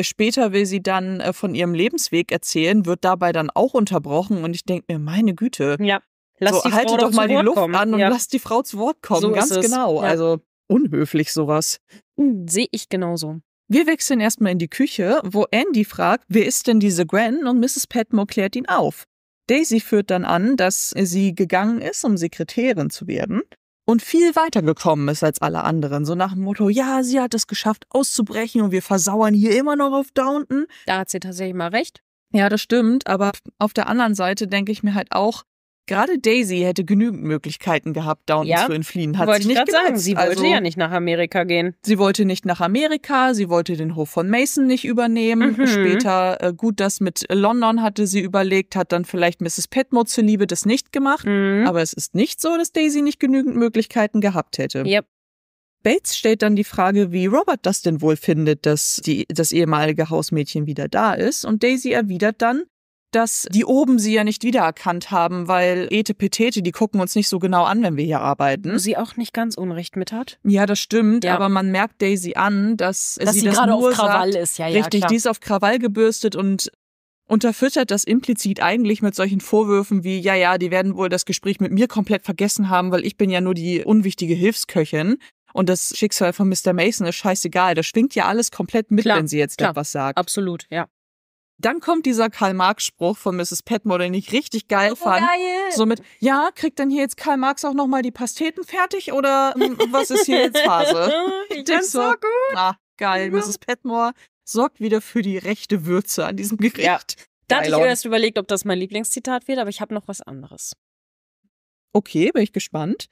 Später will sie dann äh, von ihrem Lebensweg erzählen, wird dabei dann auch unterbrochen und ich denke mir, meine Güte, Ja. Lass so, die Frau halte doch zu mal die Luft kommen. an und ja. lass die Frau zu Wort kommen. So Ganz genau. Ja. Also unhöflich sowas. Hm, Sehe ich genauso. Wir wechseln erstmal in die Küche, wo Andy fragt, wer ist denn diese Gwen? Und Mrs. Petmore klärt ihn auf. Daisy führt dann an, dass sie gegangen ist, um Sekretärin zu werden und viel weitergekommen ist als alle anderen. So nach dem Motto, ja, sie hat es geschafft auszubrechen und wir versauern hier immer noch auf Downton. Da hat sie tatsächlich mal recht. Ja, das stimmt, aber auf der anderen Seite denke ich mir halt auch, gerade Daisy hätte genügend Möglichkeiten gehabt, Downton Ja, zu entfliehen. Hat wollte sie ich nicht gerade sagen. Sie wollte also, ja nicht nach Amerika gehen. Sie wollte nicht nach Amerika, sie wollte den Hof von Mason nicht übernehmen. Mhm. Später, äh, gut, das mit London hatte sie überlegt, hat dann vielleicht Mrs. Petmore zuliebe das nicht gemacht. Mhm. Aber es ist nicht so, dass Daisy nicht genügend Möglichkeiten gehabt hätte. Yep. Bates stellt dann die Frage, wie Robert das denn wohl findet, dass die, das ehemalige Hausmädchen wieder da ist. Und Daisy erwidert dann, dass die oben sie ja nicht wiedererkannt haben, weil Ete Petete, die gucken uns nicht so genau an, wenn wir hier arbeiten. Sie auch nicht ganz Unrecht mit hat. Ja, das stimmt, Ja. aber man merkt Daisy an, dass, Dass sie, sie das gerade nur auf Krawall sagt, ist. Ja, ja, Richtig, klar. die ist auf Krawall gebürstet und unterfüttert das implizit eigentlich mit solchen Vorwürfen wie, ja, ja, die werden wohl das Gespräch mit mir komplett vergessen haben, weil ich bin ja nur die unwichtige Hilfsköchin. Und das Schicksal von Mr. Mason ist scheißegal. Das schwingt ja alles komplett mit, Klar, wenn sie jetzt klar. etwas sagt. Absolut, ja. Dann kommt dieser Karl-Marx-Spruch von Mrs. Petmore, den ich richtig geil fand. geil. So mit, ja, kriegt dann hier jetzt Karl Marx auch nochmal die Pasteten fertig oder ähm, was ist hier jetzt Phase? ich denk find's so, so gut. Ah, geil. Mrs. Petmore sorgt wieder für die rechte Würze an diesem Gericht. Ja. Da hatte ich erst überlegt, ob das mein Lieblingszitat wird, aber ich habe noch was anderes. Okay, bin ich gespannt.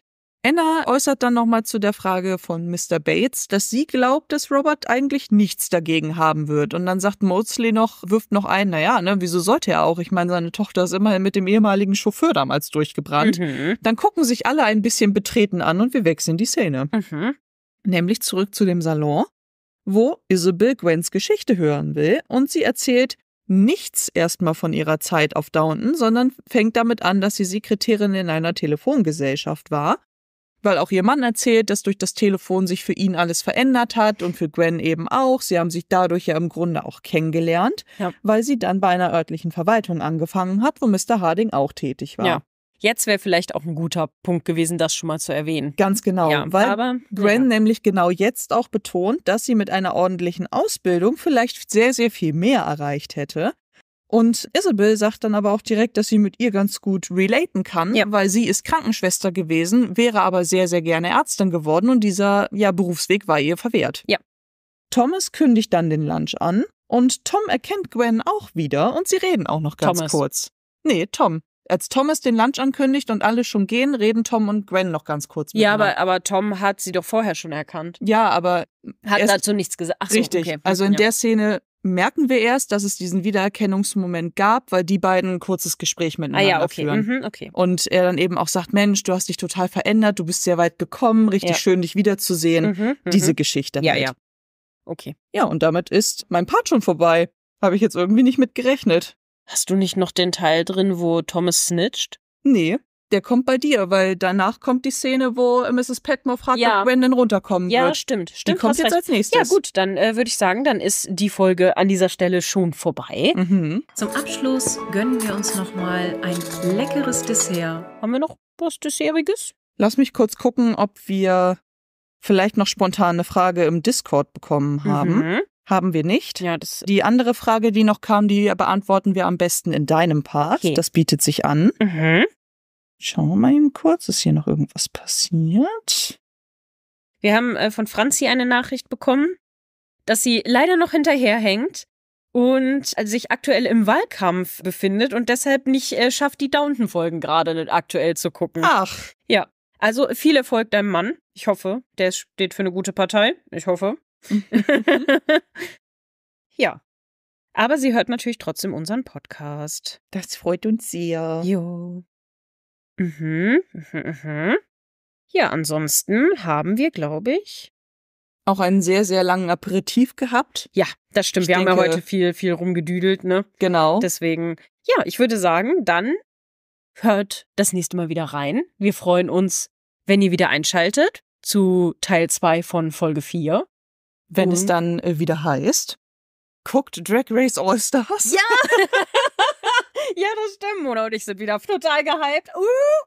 Anna äußert dann nochmal zu der Frage von Mr. Bates, dass sie glaubt, dass Robert eigentlich nichts dagegen haben wird. Und dann sagt Mosley noch, wirft noch ein, naja, ne, wieso sollte er auch? Ich meine, seine Tochter ist immerhin mit dem ehemaligen Chauffeur damals durchgebrannt. Mhm. Dann gucken sich alle ein bisschen betreten an und wir wechseln die Szene. Mhm. nämlich zurück zu dem Salon, wo Isabel Gwens Geschichte hören will und sie erzählt nichts erstmal von ihrer Zeit auf Downton, sondern fängt damit an, dass sie Sekretärin in einer Telefongesellschaft war weil auch ihr Mann erzählt, dass durch das Telefon sich für ihn alles verändert hat und für Gwen eben auch. Sie haben sich dadurch ja im Grunde auch kennengelernt, Ja. weil sie dann bei einer örtlichen Verwaltung angefangen hat, wo Mr. Harding auch tätig war. Ja. Jetzt wäre vielleicht auch ein guter Punkt gewesen, das schon mal zu erwähnen. Ganz genau, ja, weil aber Gwen ja. nämlich genau jetzt auch betont, dass sie mit einer ordentlichen Ausbildung vielleicht sehr, sehr viel mehr erreicht hätte. Und Isabel sagt dann aber auch direkt, dass sie mit ihr ganz gut relaten kann, Ja. weil sie ist Krankenschwester gewesen, wäre aber sehr, sehr gerne Ärztin geworden und dieser ja, Berufsweg war ihr verwehrt. Ja. Thomas kündigt dann den Lunch an und Tom erkennt Gwen auch wieder und sie reden auch noch ganz Thomas. kurz. Nee, Tom. Als Thomas den Lunch ankündigt und alle schon gehen, reden Tom und Gwen noch ganz kurz Ja, miteinander. aber, aber Tom hat sie doch vorher schon erkannt. Ja, aber Hat dazu nichts gesagt. Ach so, richtig. okay. Also in ja. der Szene merken wir erst, dass es diesen Wiedererkennungsmoment gab, weil die beiden ein kurzes Gespräch Ah miteinander ja, okay. führen. Mhm, okay. Und er dann eben auch sagt, Mensch, du hast dich total verändert, du bist sehr weit gekommen, richtig Ja. schön, dich wiederzusehen. Mhm, mhm. Diese Geschichte. Ja, halt. ja. Okay. Ja, und damit ist mein Part schon vorbei. Habe ich jetzt irgendwie nicht mit gerechnet. Hast du nicht noch den Teil drin, wo Thomas snitcht? Nee, der kommt bei dir, weil danach kommt die Szene, wo Mrs. Petmore fragt, Ja. ob Gwen denn runterkommen Ja, wird. stimmt. Die Stimmt. kommt hast jetzt recht. als nächstes. Ja, gut, dann äh, würde ich sagen, dann ist die Folge an dieser Stelle schon vorbei. Mhm. Zum Abschluss gönnen wir uns nochmal ein leckeres Dessert. Haben wir noch was Dessertiges? Lass mich kurz gucken, ob wir vielleicht noch spontan eine Frage im Discord bekommen haben. Mhm. Haben wir nicht. Ja, das. Die andere Frage, die noch kam, die beantworten wir am besten in deinem Part. Okay. Das bietet sich an. Mhm. Schauen wir mal eben kurz, ist hier noch irgendwas passiert? Wir haben äh, von Franzi eine Nachricht bekommen, dass sie leider noch hinterherhängt und sich aktuell im Wahlkampf befindet und deshalb nicht äh, schafft, die Downton-Folgen gerade aktuell zu gucken. Ach, Also viel Erfolg deinem Mann. Ich hoffe, der steht für eine gute Partei. Ich hoffe. ja. Aber sie hört natürlich trotzdem unseren Podcast. das freut uns sehr. Jo. Mhm, mhm, mhm. Ja, ansonsten haben wir, glaube ich. Auch einen sehr, sehr langen Aperitif gehabt. Ja, das stimmt. Ich wir haben ja denke- heute viel, viel rumgedüdelt, ne? Genau. Deswegen, ja, ich würde sagen, dann hört das nächste Mal wieder rein. Wir freuen uns, wenn ihr wieder einschaltet zu Teil 2 von Folge 4. wenn es Mhm. dann äh, wieder heißt. Guckt Drag Race All Stars. Ja! ja, das stimmt. Mona und ich sind wieder total gehypt. Uh!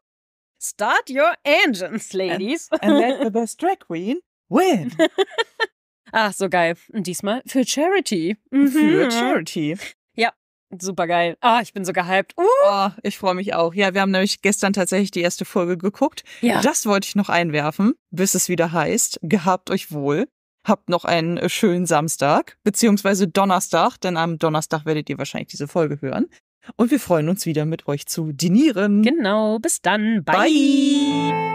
Start your engines, ladies. And let the best drag queen win. Ach, so geil. Und diesmal für Charity. Mhm. Für Charity. Super geil. Ah, ich bin so gehypt. Uh! Oh, ich freue mich auch. Ja, wir haben nämlich gestern tatsächlich die erste Folge geguckt. Ja. Das wollte ich noch einwerfen, bis es wieder heißt. Gehabt euch wohl. Habt noch einen äh, schönen Samstag, beziehungsweise Donnerstag, denn am Donnerstag werdet ihr wahrscheinlich diese Folge hören. Und wir freuen uns wieder mit euch zu dinieren. Genau. Bis dann. Bye. Bye.